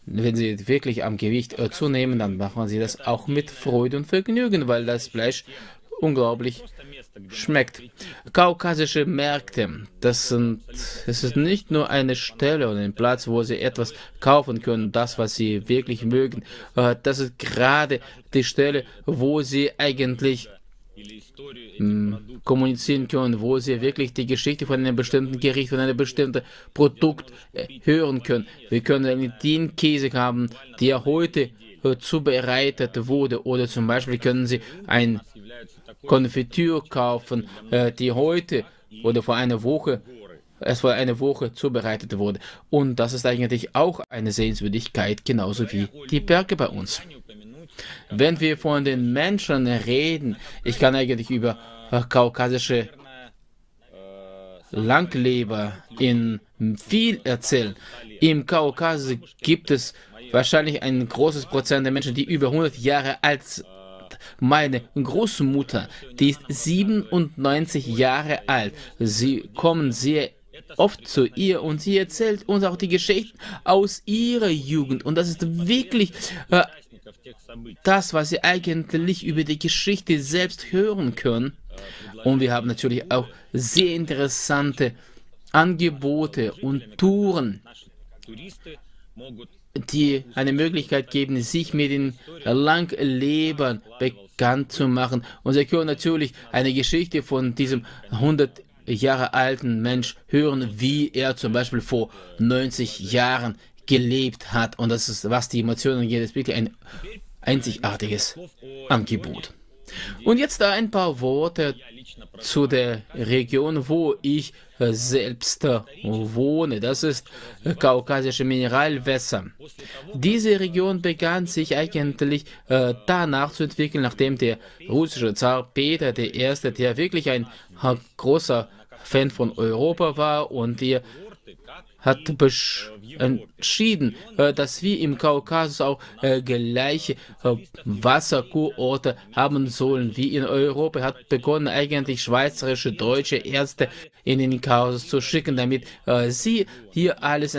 wenn sie wirklich am Gewicht äh, zunehmen, dann machen sie das auch mit Freude und Vergnügen, weil das Fleisch unglaublich schmeckt. Kaukasische Märkte, das, sind, das ist nicht nur eine Stelle und ein Platz, wo sie etwas kaufen können, das, was sie wirklich mögen. Äh, das ist gerade die Stelle, wo sie eigentlich hm, kommunizieren können, wo sie wirklich die Geschichte von einem bestimmten Gericht, von einem bestimmten Produkt äh, hören können. Wir können den Käse haben, der heute äh, zubereitet wurde, oder zum Beispiel können Sie ein Konfitüre kaufen, äh, die heute oder vor einer Woche, es vor einer Woche zubereitet wurde. Und das ist eigentlich auch eine Sehenswürdigkeit, genauso wie die Berge bei uns. Wenn wir von den Menschen reden, ich kann eigentlich über äh, kaukasische Langleber in viel erzählen. Im Kaukasus gibt es wahrscheinlich ein großes Prozent der Menschen, die über 100 Jahre alt sind meine Großmutter, die ist 97 Jahre alt. Sie kommen sehr oft zu ihr und sie erzählt uns auch die Geschichten aus ihrer Jugend. Und das ist wirklich äh, das, was sie eigentlich über die Geschichte selbst hören können. Und wir haben natürlich auch sehr interessante Angebote und Touren, die eine Möglichkeit geben, sich mit den Langlebern bekannt zu machen. Und sie können natürlich eine Geschichte von diesem 100 Jahre alten Mensch hören, wie er zum Beispiel vor 90 Jahren gelebt hat. Und das ist, was die Emotionen geht, ist wirklich ein einzigartiges Angebot. Und jetzt ein paar Worte zu der Region, wo ich selbst wohne. Das ist kaukasische Mineralwässer. Diese Region begann sich eigentlich äh, danach zu entwickeln, nachdem der russische Zar Peter I., der wirklich ein großer Fan von Europa war und der hat entschieden, äh, dass wir im Kaukasus auch äh, gleiche äh, Wasserkurorte haben sollen wie in Europa. Hat begonnen, eigentlich schweizerische, deutsche Ärzte in den Kaukasus zu schicken, damit sie hier alles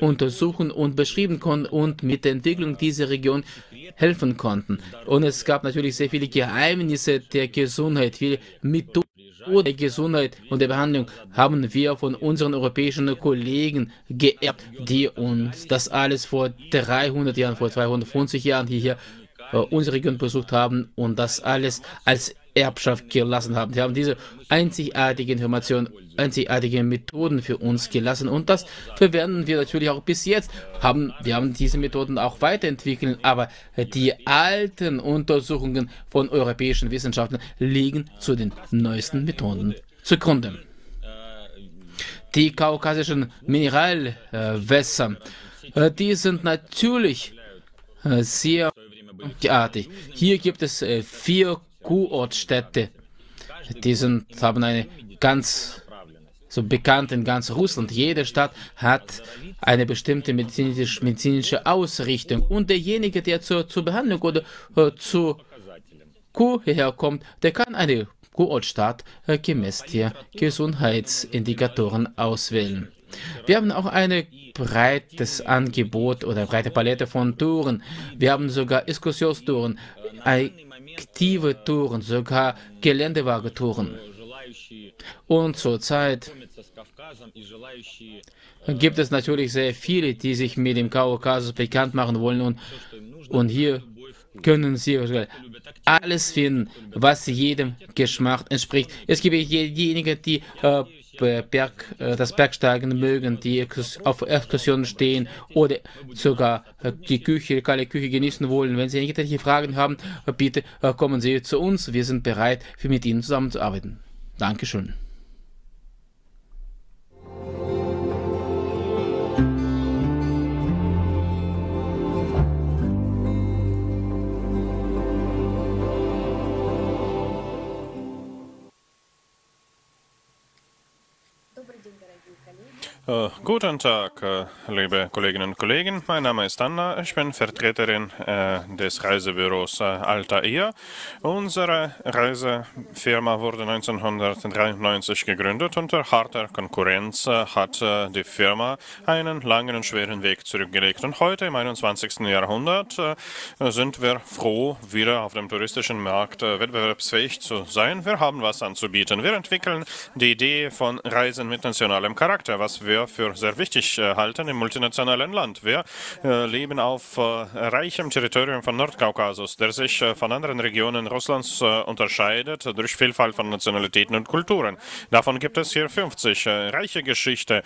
untersuchen und beschrieben konnten und mit der Entwicklung dieser Region helfen konnten. Und es gab natürlich sehr viele Geheimnisse der Gesundheit, viele Methoden der Gesundheit und der Behandlung haben wir von unseren europäischen Kollegen geerbt, die uns das alles vor 300 Jahren, vor 250 Jahren hierher äh, unsere Region besucht haben und das alles als Erbschaft gelassen haben. Sie haben diese einzigartigen Informationen, einzigartige Methoden für uns gelassen und das verwenden wir natürlich auch bis jetzt. Haben, wir haben diese Methoden auch weiterentwickelt, aber die alten Untersuchungen von europäischen Wissenschaftlern liegen zu den neuesten Methoden zugrunde. Die kaukasischen Mineralwässer, äh, die sind natürlich äh, sehr artig. Hier gibt es äh, vier Kurortstädte. Die sind, haben eine ganz so bekannt in ganz Russland. Jede Stadt hat eine bestimmte medizinische, medizinische Ausrichtung. Und derjenige, der zur, zur Behandlung oder äh, zur Kur hierher kommt, der kann eine Kurortstadt äh, gemäß der Gesundheitsindikatoren auswählen. Wir haben auch ein breites Angebot oder breite Palette von Touren. Wir haben sogar Exkursionstouren, aktive Touren, sogar Geländewagetouren. Und zurzeit gibt es natürlich sehr viele, die sich mit dem Kaukasus bekannt machen wollen und, und hier können Sie alles finden, was jedem Geschmack entspricht. Es gibt diejenigen, die äh, Berg, äh, das Bergsteigen mögen, die auf Exkursionen stehen oder sogar äh, die Küche, kalte Küche genießen wollen. Wenn Sie irgendwelche Fragen haben, äh, bitte kommen Sie zu uns. Wir sind bereit, mit Ihnen zusammenzuarbeiten. Dankeschön. Uh, guten Tag, uh, liebe Kolleginnen und Kollegen. Mein Name ist Anna. Ich bin Vertreterin uh, des Reisebüros Altair. Unsere Reisefirma wurde 1993 gegründet. Unter harter Konkurrenz hat die Firma einen langen und schweren Weg zurückgelegt. Und heute im 21. Jahrhundert sind wir froh, wieder auf dem touristischen Markt wettbewerbsfähig zu sein. Wir haben was anzubieten. Wir entwickeln die Idee von Reisen mit nationalem Charakter, was wir wir für sehr wichtig äh, halten im multinationalen Land. Wir äh, leben auf äh, reichem Territorium von Nordkaukasus, der sich von anderen Regionen Russlands unterscheidet durch Vielfalt von Nationalitäten und Kulturen. Davon gibt es hier 50. Reiche Geschichte,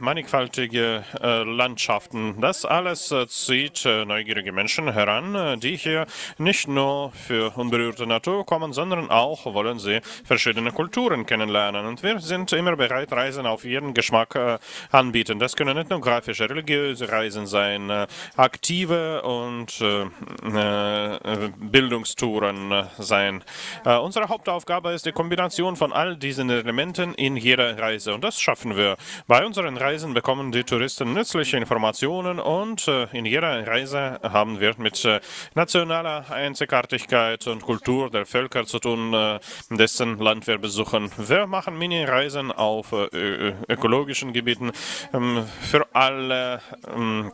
mannigfaltige Landschaften. Das alles zieht neugierige Menschen heran, die hier nicht nur für unberührte Natur kommen, sondern auch wollen sie verschiedene Kulturen kennenlernen. Und wir sind immer bereit, Reisen auf jeden Geschmack äh, anbieten. Das können ethnografische, religiöse Reisen sein, äh, aktive und äh, Bildungstouren sein. unsere Hauptaufgabe ist die Kombination von all diesen Elementen in jeder Reise und das schaffen wir. Bei unseren Reisen bekommen die Touristen nützliche Informationen und in jeder Reise haben wir mit nationaler Einzigartigkeit und Kultur der Völker zu tun, dessen Land wir besuchen. Wir machen Mini-Reisen auf ökologischen Gebieten ähm, für alle ähm,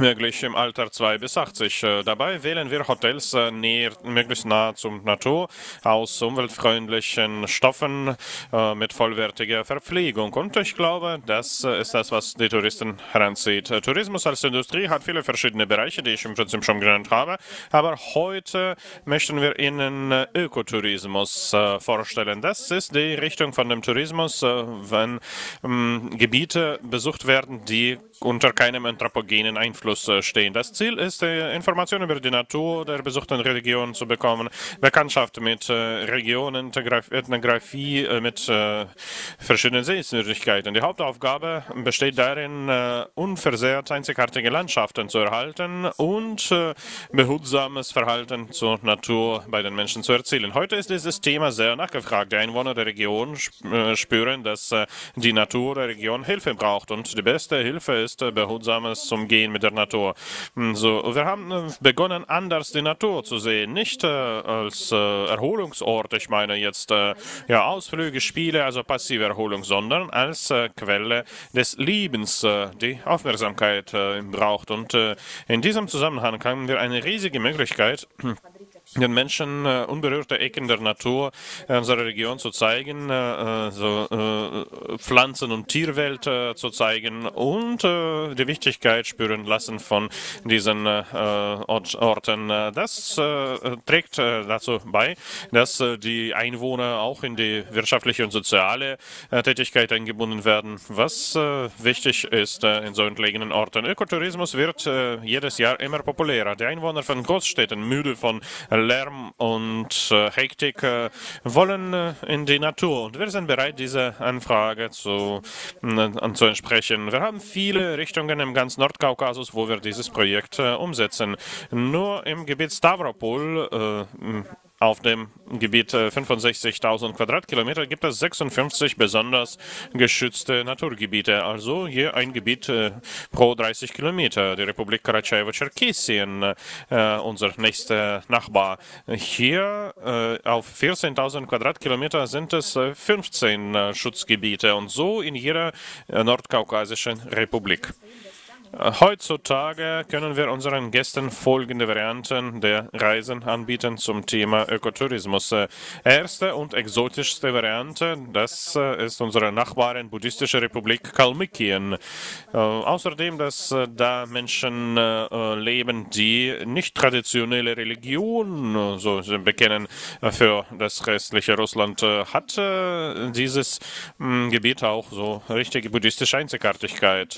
möglich im Alter 2 bis 80. Äh, dabei wählen wir Hotels äh, näher, möglichst nah zum Natur aus umweltfreundlichen Stoffen äh, mit vollwertiger Verpflegung. Und ich glaube, das ist das, was die Touristen heranzieht. Tourismus als Industrie hat viele verschiedene Bereiche, die ich im Prinzip schon genannt habe. Aber heute möchten wir Ihnen Ökotourismus vorstellen. Das ist die Richtung von dem Tourismus, wenn ähm, Gebiete besucht werden, die unter keinem anthropogenen Einfluss äh, stehen. Das Ziel ist, äh, Informationen über die Natur der besuchten Region zu bekommen, Bekanntschaft mit äh, Regionen, Ethnographie, mit verschiedenen Sehenswürdigkeiten. Die Hauptaufgabe besteht darin, unversehrt einzigartige Landschaften zu erhalten und behutsames Verhalten zur Natur bei den Menschen zu erzielen. Heute ist dieses Thema sehr nachgefragt. Die Einwohner der Region spüren, dass die Natur der Region Hilfe braucht und die beste Hilfe ist behutsames Umgehen mit der Natur. Hm, so, wir haben äh, begonnen, anders die Natur zu sehen, nicht äh, als äh, Erholungsort, ich meine jetzt äh, ja, Ausflüge, Spiele, also passive Erholung, sondern als äh, Quelle des Liebens, äh, die Aufmerksamkeit braucht. Und in diesem Zusammenhang haben wir eine riesige Möglichkeit, den Menschen äh, unberührte Ecken der Natur äh, unserer Region zu zeigen, äh, äh so äh, Pflanzen- und Tierwelt äh, zu zeigen und die Wichtigkeit spüren lassen von diesen Ort, Orten. Das trägt dazu bei, dass die Einwohner auch in die wirtschaftliche und soziale Tätigkeit eingebunden werden, was wichtig ist in so entlegenen Orten. Ökotourismus wird jedes Jahr immer populärer. Die Einwohner von Großstädten müde von Lärm und äh, Hektik äh, wollen äh, in die Natur. Und wir sind bereit, diese Anfrage zu, zu entsprechen. Wir haben viele Richtungen im ganzen Nordkaukasus, wo wir dieses Projekt umsetzen. Nur im Gebiet Stavropol auf dem Gebiet 65.000 äh, Quadratkilometer gibt es 56 besonders geschützte Naturgebiete, also hier ein Gebiet äh, pro 30 Kilometer. Die Republik Karatschajewo-Cherkessien, äh, unser nächster Nachbar. Hier auf 14.000 Quadratkilometer sind es 15 äh, Schutzgebiete und so in jeder nordkaukasischen Republik. Heutzutage können wir unseren Gästen folgende Varianten der Reisen anbieten zum Thema Ökotourismus. Erste und exotischste Variante, das äh, ist unsere Nachbarin buddhistische Republik Kalmykien. Äh, außerdem, dass äh, da Menschen leben, die nicht traditionelle Religion so bekennen für das restliche Russland, hat dieses hm, Gebiet auch so richtige buddhistische Einzigartigkeit.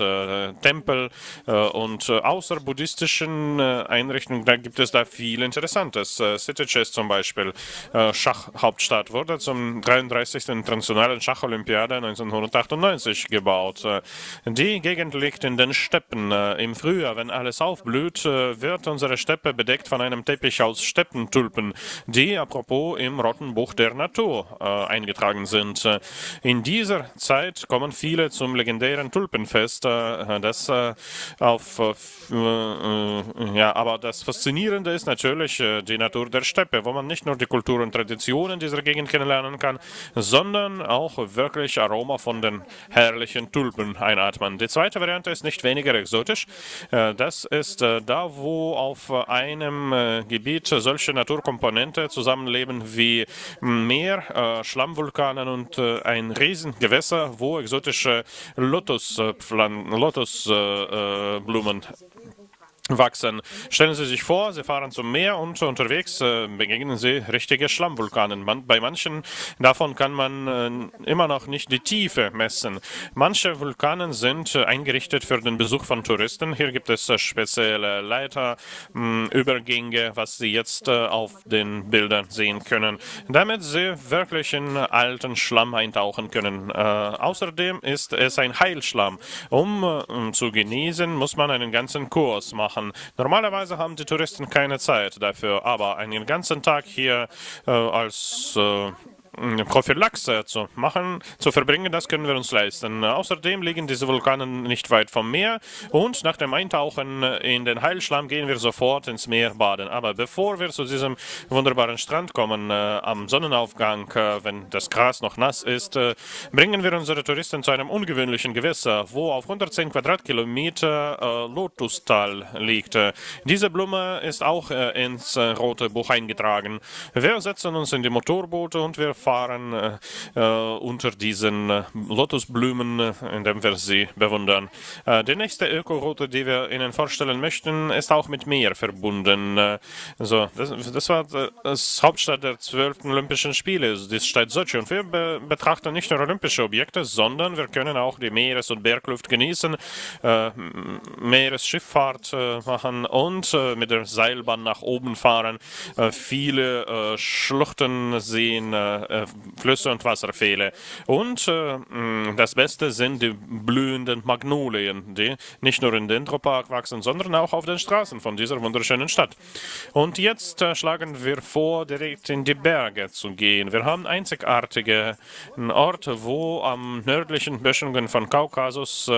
Tempel, und äh, außer buddhistischen äh, Einrichtungen, gibt es da viel Interessantes. Sitges zum Beispiel, Schachhauptstadt, wurde zum 33. Internationalen Schacholympiade 1998 gebaut. Die Gegend liegt in den Steppen. Im Frühjahr, wenn alles aufblüht, wird unsere Steppe bedeckt von einem Teppich aus Steppentulpen, die apropos im Roten Buch der Natur eingetragen sind. In dieser Zeit kommen viele zum legendären Tulpenfest, das auf, äh, äh, ja, aber das Faszinierende ist natürlich äh, die Natur der Steppe, wo man nicht nur die Kultur und Traditionen dieser Gegend kennenlernen kann, sondern auch wirklich Aroma von den herrlichen Tulpen einatmen. Die zweite Variante ist nicht weniger exotisch. Das ist da, wo auf einem Gebiet solche Naturkomponente zusammenleben wie Meer, Schlammvulkanen und ein Riesengewässer, wo exotische Lotus, Lotus Blumen wachsen. Stellen Sie sich vor, Sie fahren zum Meer und unterwegs äh, begegnen Sie richtige Schlammvulkanen. Man, bei manchen davon kann man äh, immer noch nicht die Tiefe messen. Manche Vulkanen sind äh, eingerichtet für den Besuch von Touristen. Hier gibt es äh, spezielle Leiter, mh, Übergänge, was Sie jetzt äh, auf den Bildern sehen können, damit Sie wirklich in alten Schlamm eintauchen können. Äh, außerdem ist es ein Heilschlamm. Um zu genießen, muss man einen ganzen Kurs machen machen. Normalerweise haben die Touristen keine Zeit dafür, aber einen ganzen Tag hier äh, als äh, Prophylaxe zu machen, zu verbringen, das können wir uns leisten. Außerdem liegen diese Vulkane nicht weit vom Meer und nach dem Eintauchen in den Heilschlamm gehen wir sofort ins Meer baden. Aber bevor wir zu diesem wunderbaren Strand kommen, äh, am Sonnenaufgang, äh, wenn das Gras noch nass ist, äh, bringen wir unsere Touristen zu einem ungewöhnlichen Gewässer, wo auf 110 Quadratkilometer äh, Lotustal liegt. Diese Blume ist auch äh, ins äh, Rote Buch eingetragen. Wir setzen uns in die Motorboote und wir fahren unter diesen Lotusblumen, indem wir sie bewundern. die nächste Ökoroute, die wir Ihnen vorstellen möchten, ist auch mit Meer verbunden. so, das, das war das Hauptstadt der 12. Olympischen Spiele, die Stadt Sochi. Und wir be betrachten nicht nur olympische Objekte, sondern wir können auch die Meeres- und Bergluft genießen, äh, Meeresschifffahrt äh, machen und äh, mit der Seilbahn nach oben fahren, äh, viele äh, Schluchten sehen, äh, Flüsse und Wasserfälle. Und das Beste sind die blühenden Magnolien, die nicht nur in Dendropark wachsen, sondern auch auf den Straßen von dieser wunderschönen Stadt. Und jetzt schlagen wir vor, direkt in die Berge zu gehen. Wir haben einzigartige Orte, wo am nördlichen Böschungen von Kaukasus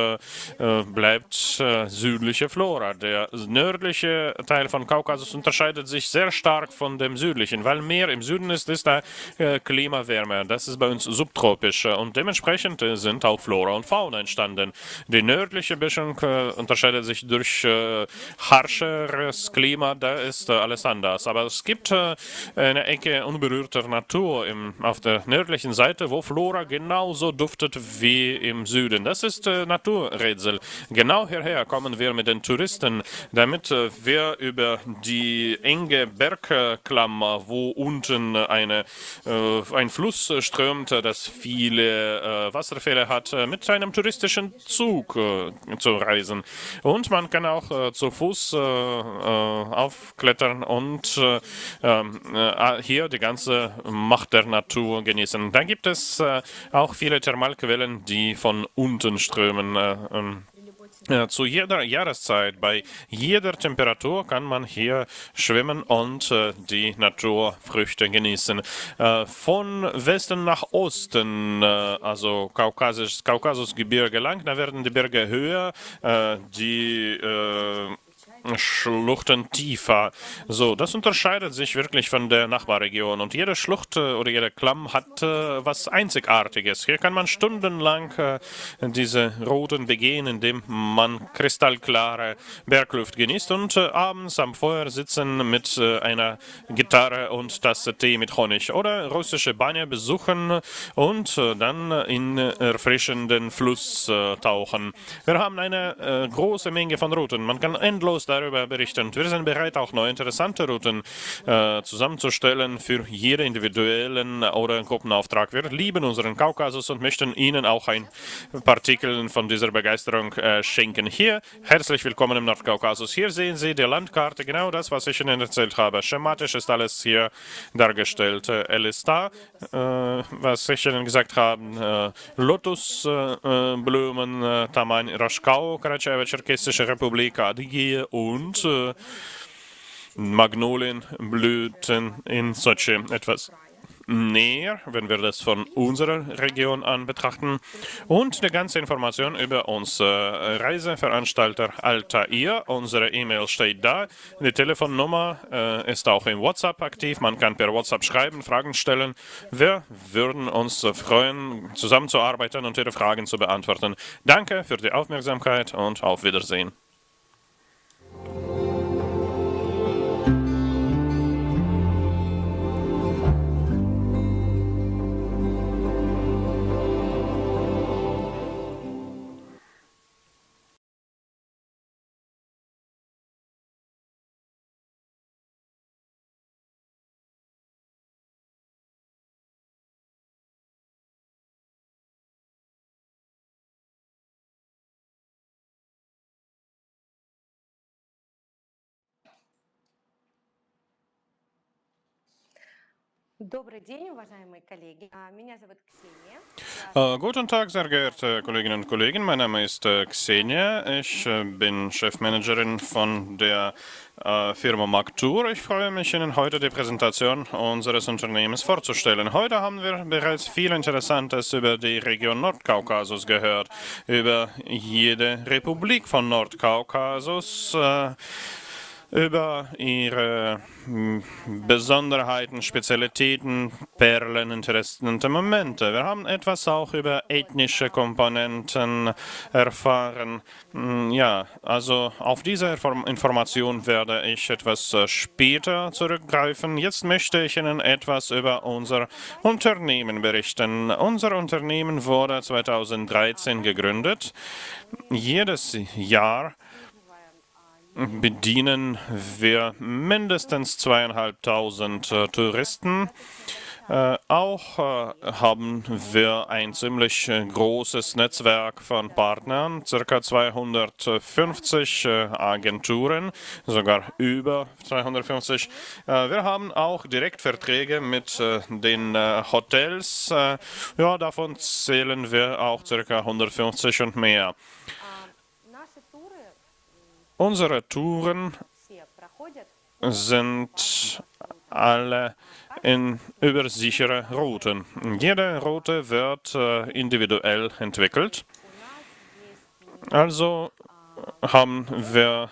äh, bleibt äh, südliche Flora. Der nördliche Teil von Kaukasus unterscheidet sich sehr stark von dem südlichen, weil mehr im Süden ist, ist da äh, Klima wärmer. Das ist bei uns subtropisch und dementsprechend sind auch Flora und Fauna entstanden. Die nördliche Böschung äh, unterscheidet sich durch äh, harscheres Klima, da ist alles anders. Aber es gibt eine Ecke unberührter Natur auf der nördlichen Seite, wo Flora genauso duftet wie im Süden. Das ist äh, Naturrätsel. Genau hierher kommen wir mit den Touristen, damit äh, wir über die enge Bergklammer, wo unten eine, äh, ein Fluss strömt, das viele äh, Wasserfälle hat, äh, mit einem touristischen Zug äh, zu reisen. Und man kann auch zu Fuß aufklettern und ähm, hier die ganze Macht der Natur genießen. Da gibt es auch viele Thermalquellen, die von unten strömen. Ja, zu jeder Jahreszeit, bei jeder Temperatur kann man hier schwimmen und äh, die Naturfrüchte genießen. Äh, von Westen nach Osten, äh, also Kaukasus, Kaukasusgebirge lang, da werden die Berge höher, äh, die Schluchten tiefer. So, das unterscheidet sich wirklich von der Nachbarregion. Und jede Schlucht äh, oder jeder Klamm hat äh, was Einzigartiges. Hier kann man stundenlang äh, diese Routen begehen, indem man kristallklare Bergluft genießt und äh, abends am Feuer sitzen mit äh, einer Gitarre und Tasse Tee mit Honig oder russische Banja besuchen und äh, dann in erfrischenden Fluss tauchen. Wir haben eine große Menge von Routen. Man kann endlos darüber berichten. Wir sind bereit, auch neue interessante Routen äh, zusammenzustellen für jeden individuellen oder Gruppenauftrag. Wir lieben unseren Kaukasus und möchten Ihnen auch ein Partikel von dieser Begeisterung äh, schenken. Hier, herzlich willkommen im Nordkaukasus. Hier sehen Sie die Landkarte, genau das, was ich Ihnen erzählt habe. Schematisch ist alles hier dargestellt. Äh, Elista, äh, was ich Ihnen gesagt habe, äh, Lotusblumen, äh, Taman Raschkau, Karachaevo-Cherkessische Republik, Adige und äh, Magnolienblüten in Sochi etwas näher, wenn wir das von unserer Region an betrachten. Und die ganze Information über unsere Reiseveranstalter Altair. Unsere E-Mail steht da. Die Telefonnummer äh, ist auch im WhatsApp aktiv. Man kann per WhatsApp schreiben, Fragen stellen. Wir würden uns freuen, zusammenzuarbeiten und Ihre Fragen zu beantworten. Danke für die Aufmerksamkeit und auf Wiedersehen. Thank you. Добрый день, уважаемые коллеги. Меня зовут Ксения. Uh, guten Tag, sehr geehrte Kolleginnen und Kollegen. Mein Name ist uh, Xenia. Ich uh, bin Chefmanagerin von der Firma Maktur. Ich freue mich, Ihnen heute die Präsentation unseres Unternehmens vorzustellen. Heute haben wir bereits viel Interessantes über die Region Nordkaukasus gehört, über jede Republik von Nordkaukasus über ihre hm, Besonderheiten, Spezialitäten, Perlen, interessante Momente. Wir haben etwas auch über ethnische Komponenten erfahren. Hm, ja, also auf diese Information werde ich etwas äh, später zurückgreifen. Jetzt möchte ich Ihnen etwas über unser Unternehmen berichten. Unser Unternehmen wurde 2013 gegründet. Jedes Jahr bedienen wir mindestens zweieinhalbtausend äh, Touristen. Äh, auch äh, haben wir ein ziemlich äh, großes Netzwerk von Partnern, circa 250 äh, Agenturen, sogar über 250. Äh, wir haben auch Direktverträge mit den Hotels. ja, davon zählen wir auch circa 150 und mehr. Unsere Touren sind alle in übersichere Routen. Jede Route wird äh, individuell entwickelt. Also haben wir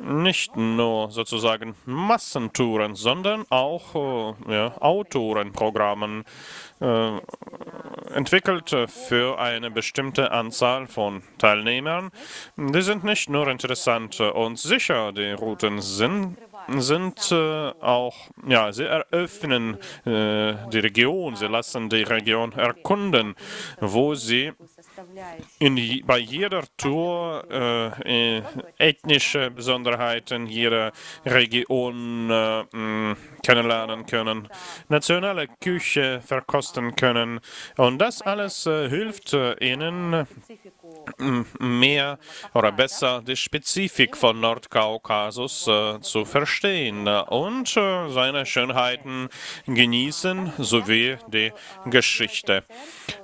nicht nur sozusagen Massentouren, sondern auch äh, ja, Autorenprogrammen äh, entwickelt für eine bestimmte Anzahl von Teilnehmern. Die sind nicht nur interessant und sicher, die Routen sind sind äh, auch, ja, sie eröffnen äh, die Region, sie lassen die Region erkunden, wo sie in, bei jeder Tour äh, äh ethnische Besonderheiten jeder Region äh, kennenlernen können, nationale Küche verkosten können. Und das alles äh, hilft ihnen, mehr oder besser die Spezifik von Nordkaukasus äh, zu verstehen und äh, seine Schönheiten genießen sowie die Geschichte.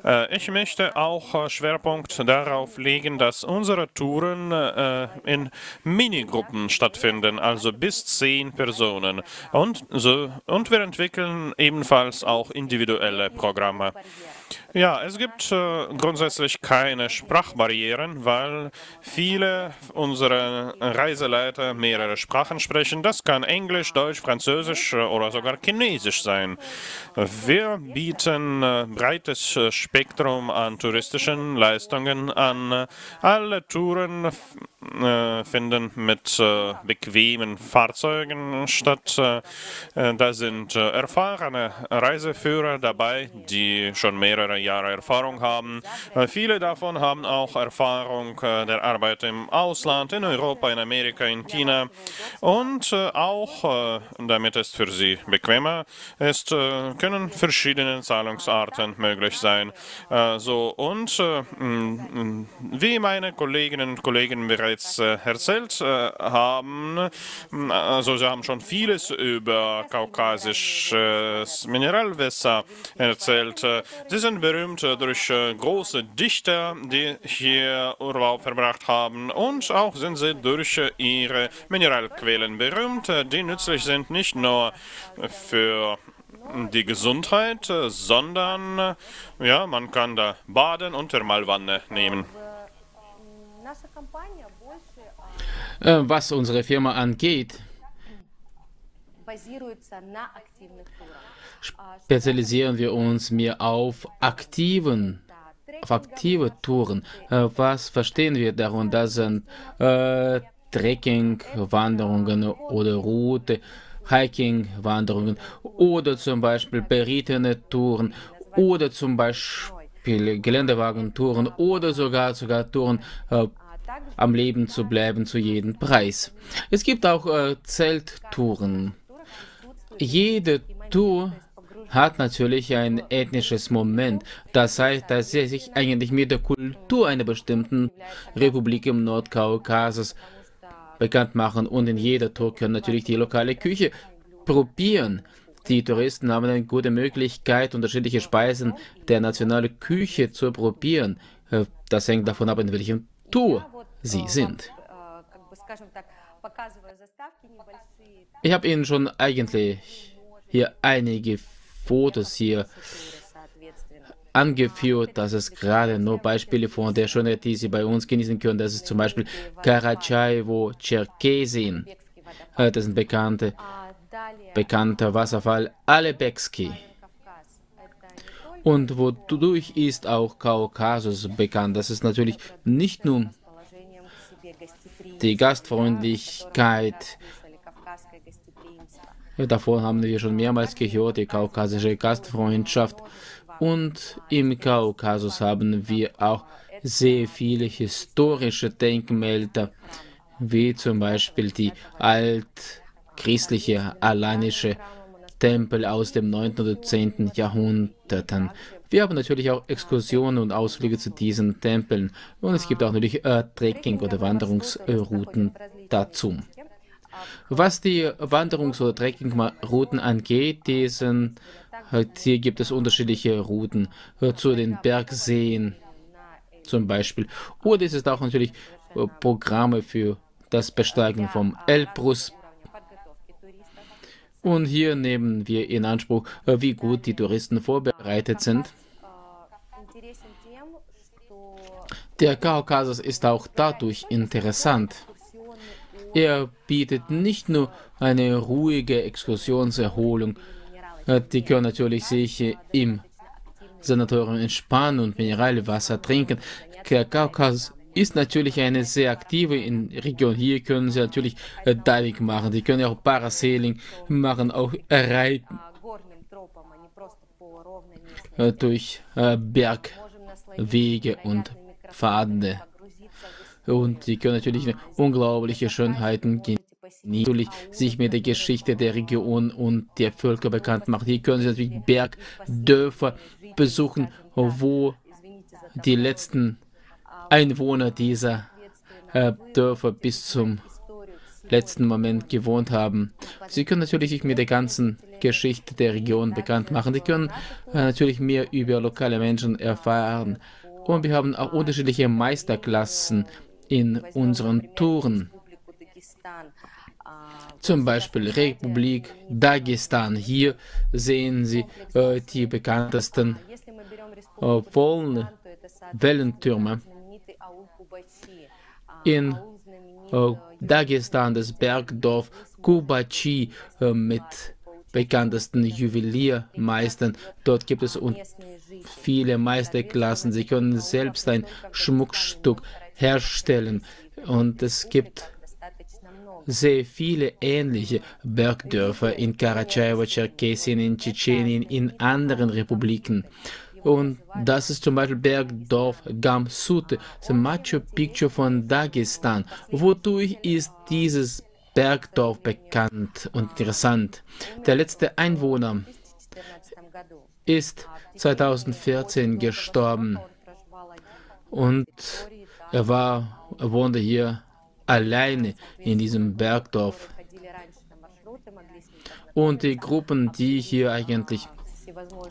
Äh, ich möchte auch äh, Schwerpunkt darauf legen, dass unsere Touren äh, in Minigruppen stattfinden, also bis zehn Personen. Und, so, und wir entwickeln ebenfalls auch individuelle Programme. Ja, es gibt äh, grundsätzlich keine Sprachbarrieren, weil viele unserer Reiseleiter mehrere Sprachen sprechen. Das kann Englisch, Deutsch, Französisch äh, oder sogar Chinesisch sein. Wir bieten äh, breites äh, Spektrum an touristischen Leistungen an. Alle Touren äh, finden mit äh, bequemen Fahrzeugen statt. da sind erfahrene Reiseführer dabei, die schon mehrere mehrere Jahre Erfahrung haben. Äh, viele davon haben auch Erfahrung äh, der Arbeit im Ausland, in Europa, in Amerika, in China. Und äh, auch, damit es für sie bequemer ist, können verschiedene Zahlungsarten möglich sein. So, und wie meine Kolleginnen und Kollegen bereits erzählt haben, also sie haben schon vieles über kaukasisches Mineralwasser erzählt. Sie sind berühmt durch äh, große Dichter, die hier Urlaub verbracht haben. Und auch sind sie durch ihre Mineralquellen berühmt, die nützlich sind nicht nur für die Gesundheit, sondern ja, man kann da baden und Thermalwanne nehmen. Äh, was unsere Firma angeht, spezialisieren wir uns mehr auf aktiven auf aktive Touren. Äh, was verstehen wir darunter? Das sind äh, Trekking, Wanderungen oder Route, Hiking, Wanderungen oder zum Beispiel berittene Touren oder zum Beispiel Geländewagentouren oder sogar sogar Touren äh, am Leben zu bleiben zu jedem Preis. Es gibt auch äh, Zelttouren. Jede Tour hat natürlich ein ethnisches Moment. Das heißt, dass er sich eigentlich mit der Kultur einer bestimmten Republik im Nordkaukasus bekannt machen und in jeder Tour können natürlich die lokale Küche probieren. die Touristen haben eine gute Möglichkeit, unterschiedliche Speisen der nationalen Küche zu probieren. Äh, das hängt davon ab, in welchem Tour sie sind. Ich habe Ihnen schon eigentlich hier einige Fotos hier angeführt. Das ist gerade nur Beispiele von der Schönheit, die Sie bei uns genießen können. Das ist zum Beispiel Karachaevo Cherkesin. Äh, das ist ein bekannter, bekannter Wasserfall Alebekski. Und wodurch ist auch Kaukasus bekannt? Das ist natürlich nicht nur die Gastfreundlichkeit. Davon haben wir schon mehrmals gehört, die kaukasische Gastfreundschaft. Und im Kaukasus haben wir auch sehr viele historische Denkmäler, wie zum Beispiel die altchristliche alanische Tempel aus dem 9. oder 10. Jahrhundert. Wir haben natürlich auch Exkursionen und Ausflüge zu diesen Tempeln und es gibt auch natürlich äh, Trekking- oder Wanderungsrouten dazu. Was die Wanderungs- oder Trekkingrouten angeht, diesen, hier gibt es unterschiedliche Routen äh, zu den Bergseen zum Beispiel. Oder es ist auch natürlich äh, Programme für das Besteigen vom Elbrus. Und hier nehmen wir in Anspruch, äh, wie gut die Touristen vorbereitet sind. Der Kaukasus ist auch dadurch interessant. Er bietet nicht nur eine ruhige Exkursionserholung, äh, die können natürlich sich im Sanatorium entspannen und Mineralwasser trinken. Der Kaukasus ist natürlich eine sehr aktive Region. Hier können sie natürlich äh, Diving machen, sie können auch Parasailing machen, auch Reiten äh, durch äh, Bergwege und Pfade. Und sie können natürlich unglaubliche Schönheiten genießen natürlich sich mit der Geschichte der Region und der Völker bekannt machen. Hier können Sie natürlich Bergdörfer besuchen, wo die letzten Einwohner dieser äh, Dörfer bis zum letzten Moment gewohnt haben. Sie können natürlich sich mit der ganzen Geschichte der Region bekannt machen. Sie können äh, natürlich mehr über lokale Menschen erfahren. Und wir haben auch unterschiedliche Meisterklassen in unseren Touren. Zum Beispiel Republik Dagestan. Hier sehen Sie äh, die bekanntesten äh, Wellentürme. In äh, Dagestan das Bergdorf Kubachi äh, mit bekanntesten Juweliermeistern. Dort gibt es viele Meisterklassen. Sie können selbst ein Schmuckstück herstellen und es gibt sehr viele ähnliche Bergdörfer in Karachaevo, Cherkessien, in Tschetschenien, in anderen Republiken. Und das ist zum Beispiel Bergdorf Gamsut, das Machu Picchu von Dagestan. Wodurch ist dieses Bergdorf bekannt und interessant? Der letzte Einwohner ist 2014 gestorben und er war, er wohnte hier alleine in diesem Bergdorf. Und die Gruppen, die hier eigentlich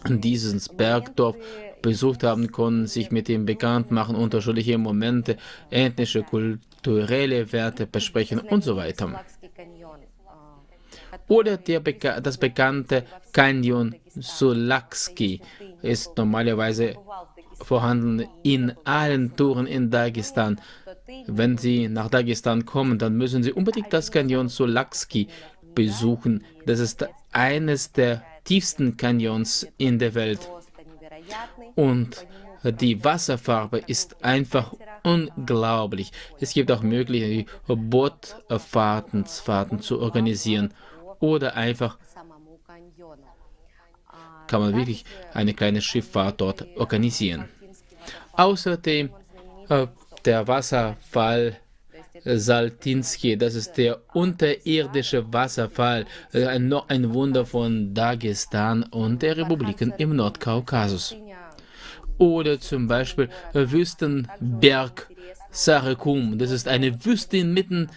dieses Bergdorf besucht haben, konnten sich mit ihm bekannt machen, unterschiedliche Momente, ethnische, kulturelle Werte besprechen und so weiter. Oder der, das bekannte Canyon Sulakski ist normalerweise vorhanden in allen Touren in Dagestan. Wenn Sie nach Dagestan kommen, dann müssen Sie unbedingt das Canyon Solakski besuchen. Das ist eines der tiefsten Canyons in der Welt. Und die Wasserfarbe ist einfach unglaublich. Es gibt auch Möglichkeiten, Bootfahrten Fahrten zu organisieren oder einfach kann man wirklich eine kleine Schifffahrt dort organisieren. Außerdem äh, der Wasserfall Saltinski, das ist der unterirdische Wasserfall, äh, noch ein Wunder von Dagestan und der Republiken im Nordkaukasus. Oder zum Beispiel Wüstenberg Sarekum, das ist eine Wüste inmitten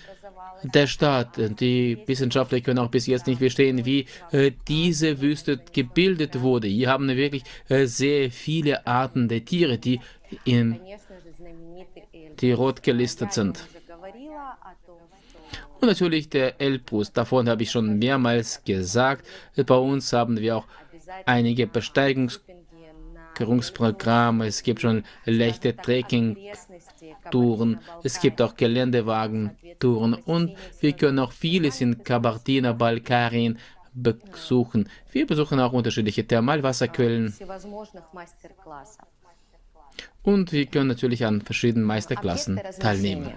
der Staat. Die Wissenschaftler können auch bis jetzt nicht verstehen, wie äh, diese Wüste gebildet wurde. Hier haben wir wirklich äh, sehr viele Arten der Tiere, die in die rot gelistet sind. Und natürlich der Elbrus, davon habe ich schon mehrmals gesagt. Bei uns haben wir auch einige Besteigungsprogramme. Es gibt schon leichte Trekking-Touren. Es gibt auch Geländewagen-Touren. Und wir können auch vieles in Kabardina-Balkarien besuchen. Wir besuchen auch unterschiedliche Thermalwasserquellen. Und wir können natürlich an verschiedenen Meisterklassen teilnehmen.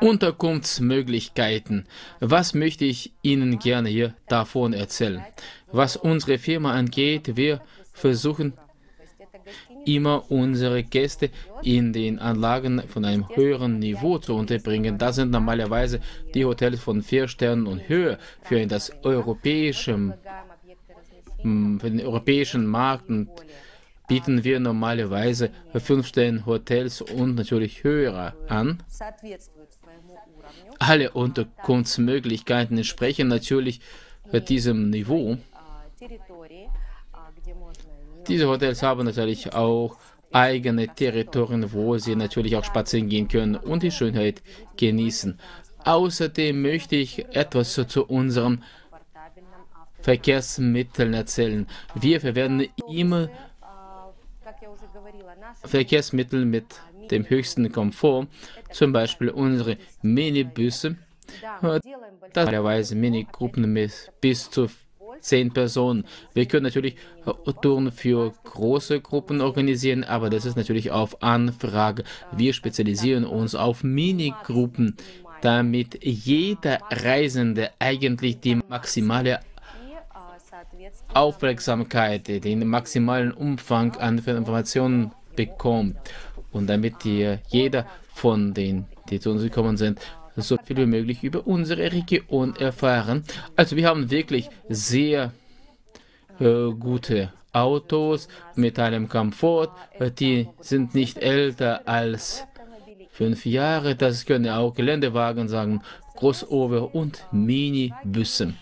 Unterkunftsmöglichkeiten. Was möchte ich Ihnen gerne hier davon erzählen? Was unsere Firma angeht, wir versuchen immer unsere Gäste in den Anlagen von einem höheren Niveau zu unterbringen. Das sind normalerweise die Hotels von vier Sternen und höher für das europäische, für den europäischen Markt und bieten wir normalerweise 15 Hotels und natürlich höhere an. Alle Unterkunftsmöglichkeiten entsprechen natürlich diesem Niveau. Diese Hotels haben natürlich auch eigene Territorien, wo sie natürlich auch spazieren gehen können und die Schönheit genießen. Außerdem möchte ich etwas zu unseren Verkehrsmitteln erzählen. Wir verwenden immer Verkehrsmittel mit dem höchsten Komfort, zum Beispiel unsere Minibusse, teilweise Minigruppen mit bis zu zehn Personen. Wir können natürlich Touren für große Gruppen organisieren, aber das ist natürlich auf Anfrage. Wir spezialisieren uns auf Minigruppen, damit jeder Reisende eigentlich die maximale Aufmerksamkeit, den maximalen Umfang an Informationen bekommt. Und damit jeder von denen, die zu uns gekommen sind, so viel wie möglich über unsere Region erfahren. Also wir haben wirklich sehr äh, gute Autos mit einem Komfort. Die sind nicht älter als fünf Jahre. Das können auch Geländewagen sagen, Crossover und Minibusse.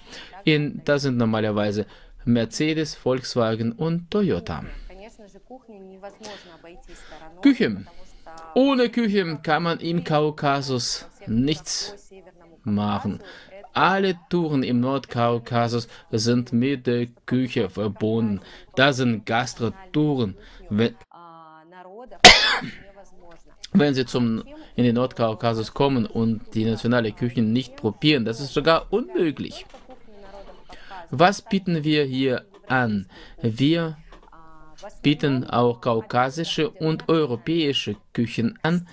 In, das sind normalerweise Mercedes, Volkswagen und Toyota. Küche. Ohne Küche kann man im Kaukasus nichts machen. Alle Touren im Nordkaukasus sind mit der Küche verbunden. Das sind Gastrotouren. Wenn, [COUGHS] wenn Sie zum, in den Nordkaukasus kommen und die nationale Küche nicht probieren, das ist sogar unmöglich. Was bieten wir hier an? Wir bieten auch kaukasische und europäische Küchen an.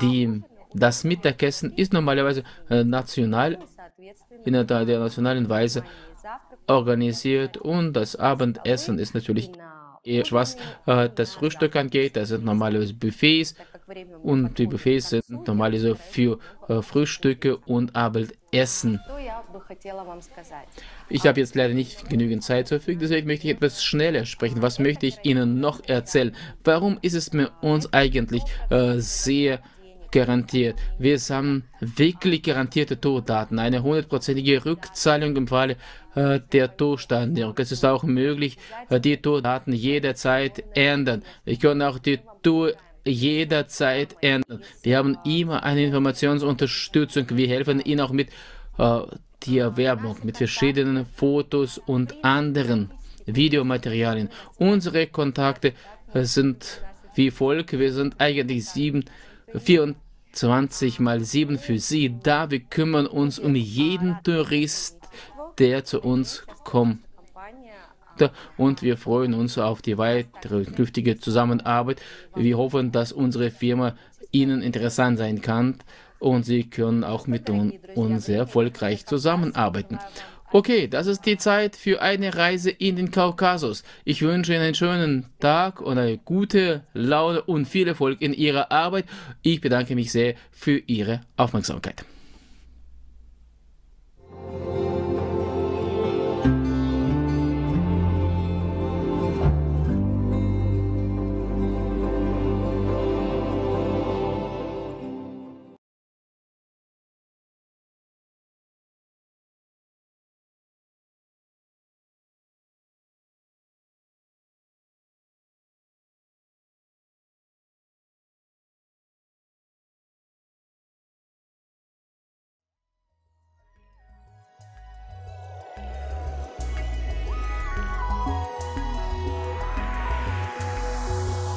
Die, das Mittagessen ist normalerweise äh, national, in der, nationalen Weise organisiert und das Abendessen ist natürlich was äh, das Frühstück angeht. Das sind normalerweise Buffets und die Buffets sind normalerweise für äh, Frühstücke und Abendessen. Ich habe jetzt leider nicht genügend Zeit zur Verfügung, deswegen möchte ich etwas schneller sprechen. Was möchte ich Ihnen noch erzählen? Warum ist es mir uns eigentlich äh, sehr garantiert? Wir haben wirklich garantierte Tordaten, eine hundertprozentige Rückzahlung im Falle äh, der Torstandierung. Es ist auch möglich, äh, die Tordaten jederzeit ändern. Wir können auch die Tour jederzeit ändern. Wir haben immer eine Informationsunterstützung. Wir helfen Ihnen auch mit äh, die Erwerbung mit verschiedenen Fotos und anderen Videomaterialien. Unsere Kontakte sind wie folgt. Wir sind eigentlich 7, 24 mal 7 für Sie da. Wir kümmern uns um jeden Tourist, der zu uns kommt und wir freuen uns auf die weitere künftige Zusammenarbeit. Wir hoffen, dass unsere Firma Ihnen interessant sein kann und Sie können auch mit uns sehr erfolgreich zusammenarbeiten. Okay, das ist die Zeit für eine Reise in den Kaukasus. Ich wünsche Ihnen einen schönen Tag und eine gute Laune und viel Erfolg in Ihrer Arbeit. Ich bedanke mich sehr für Ihre Aufmerksamkeit.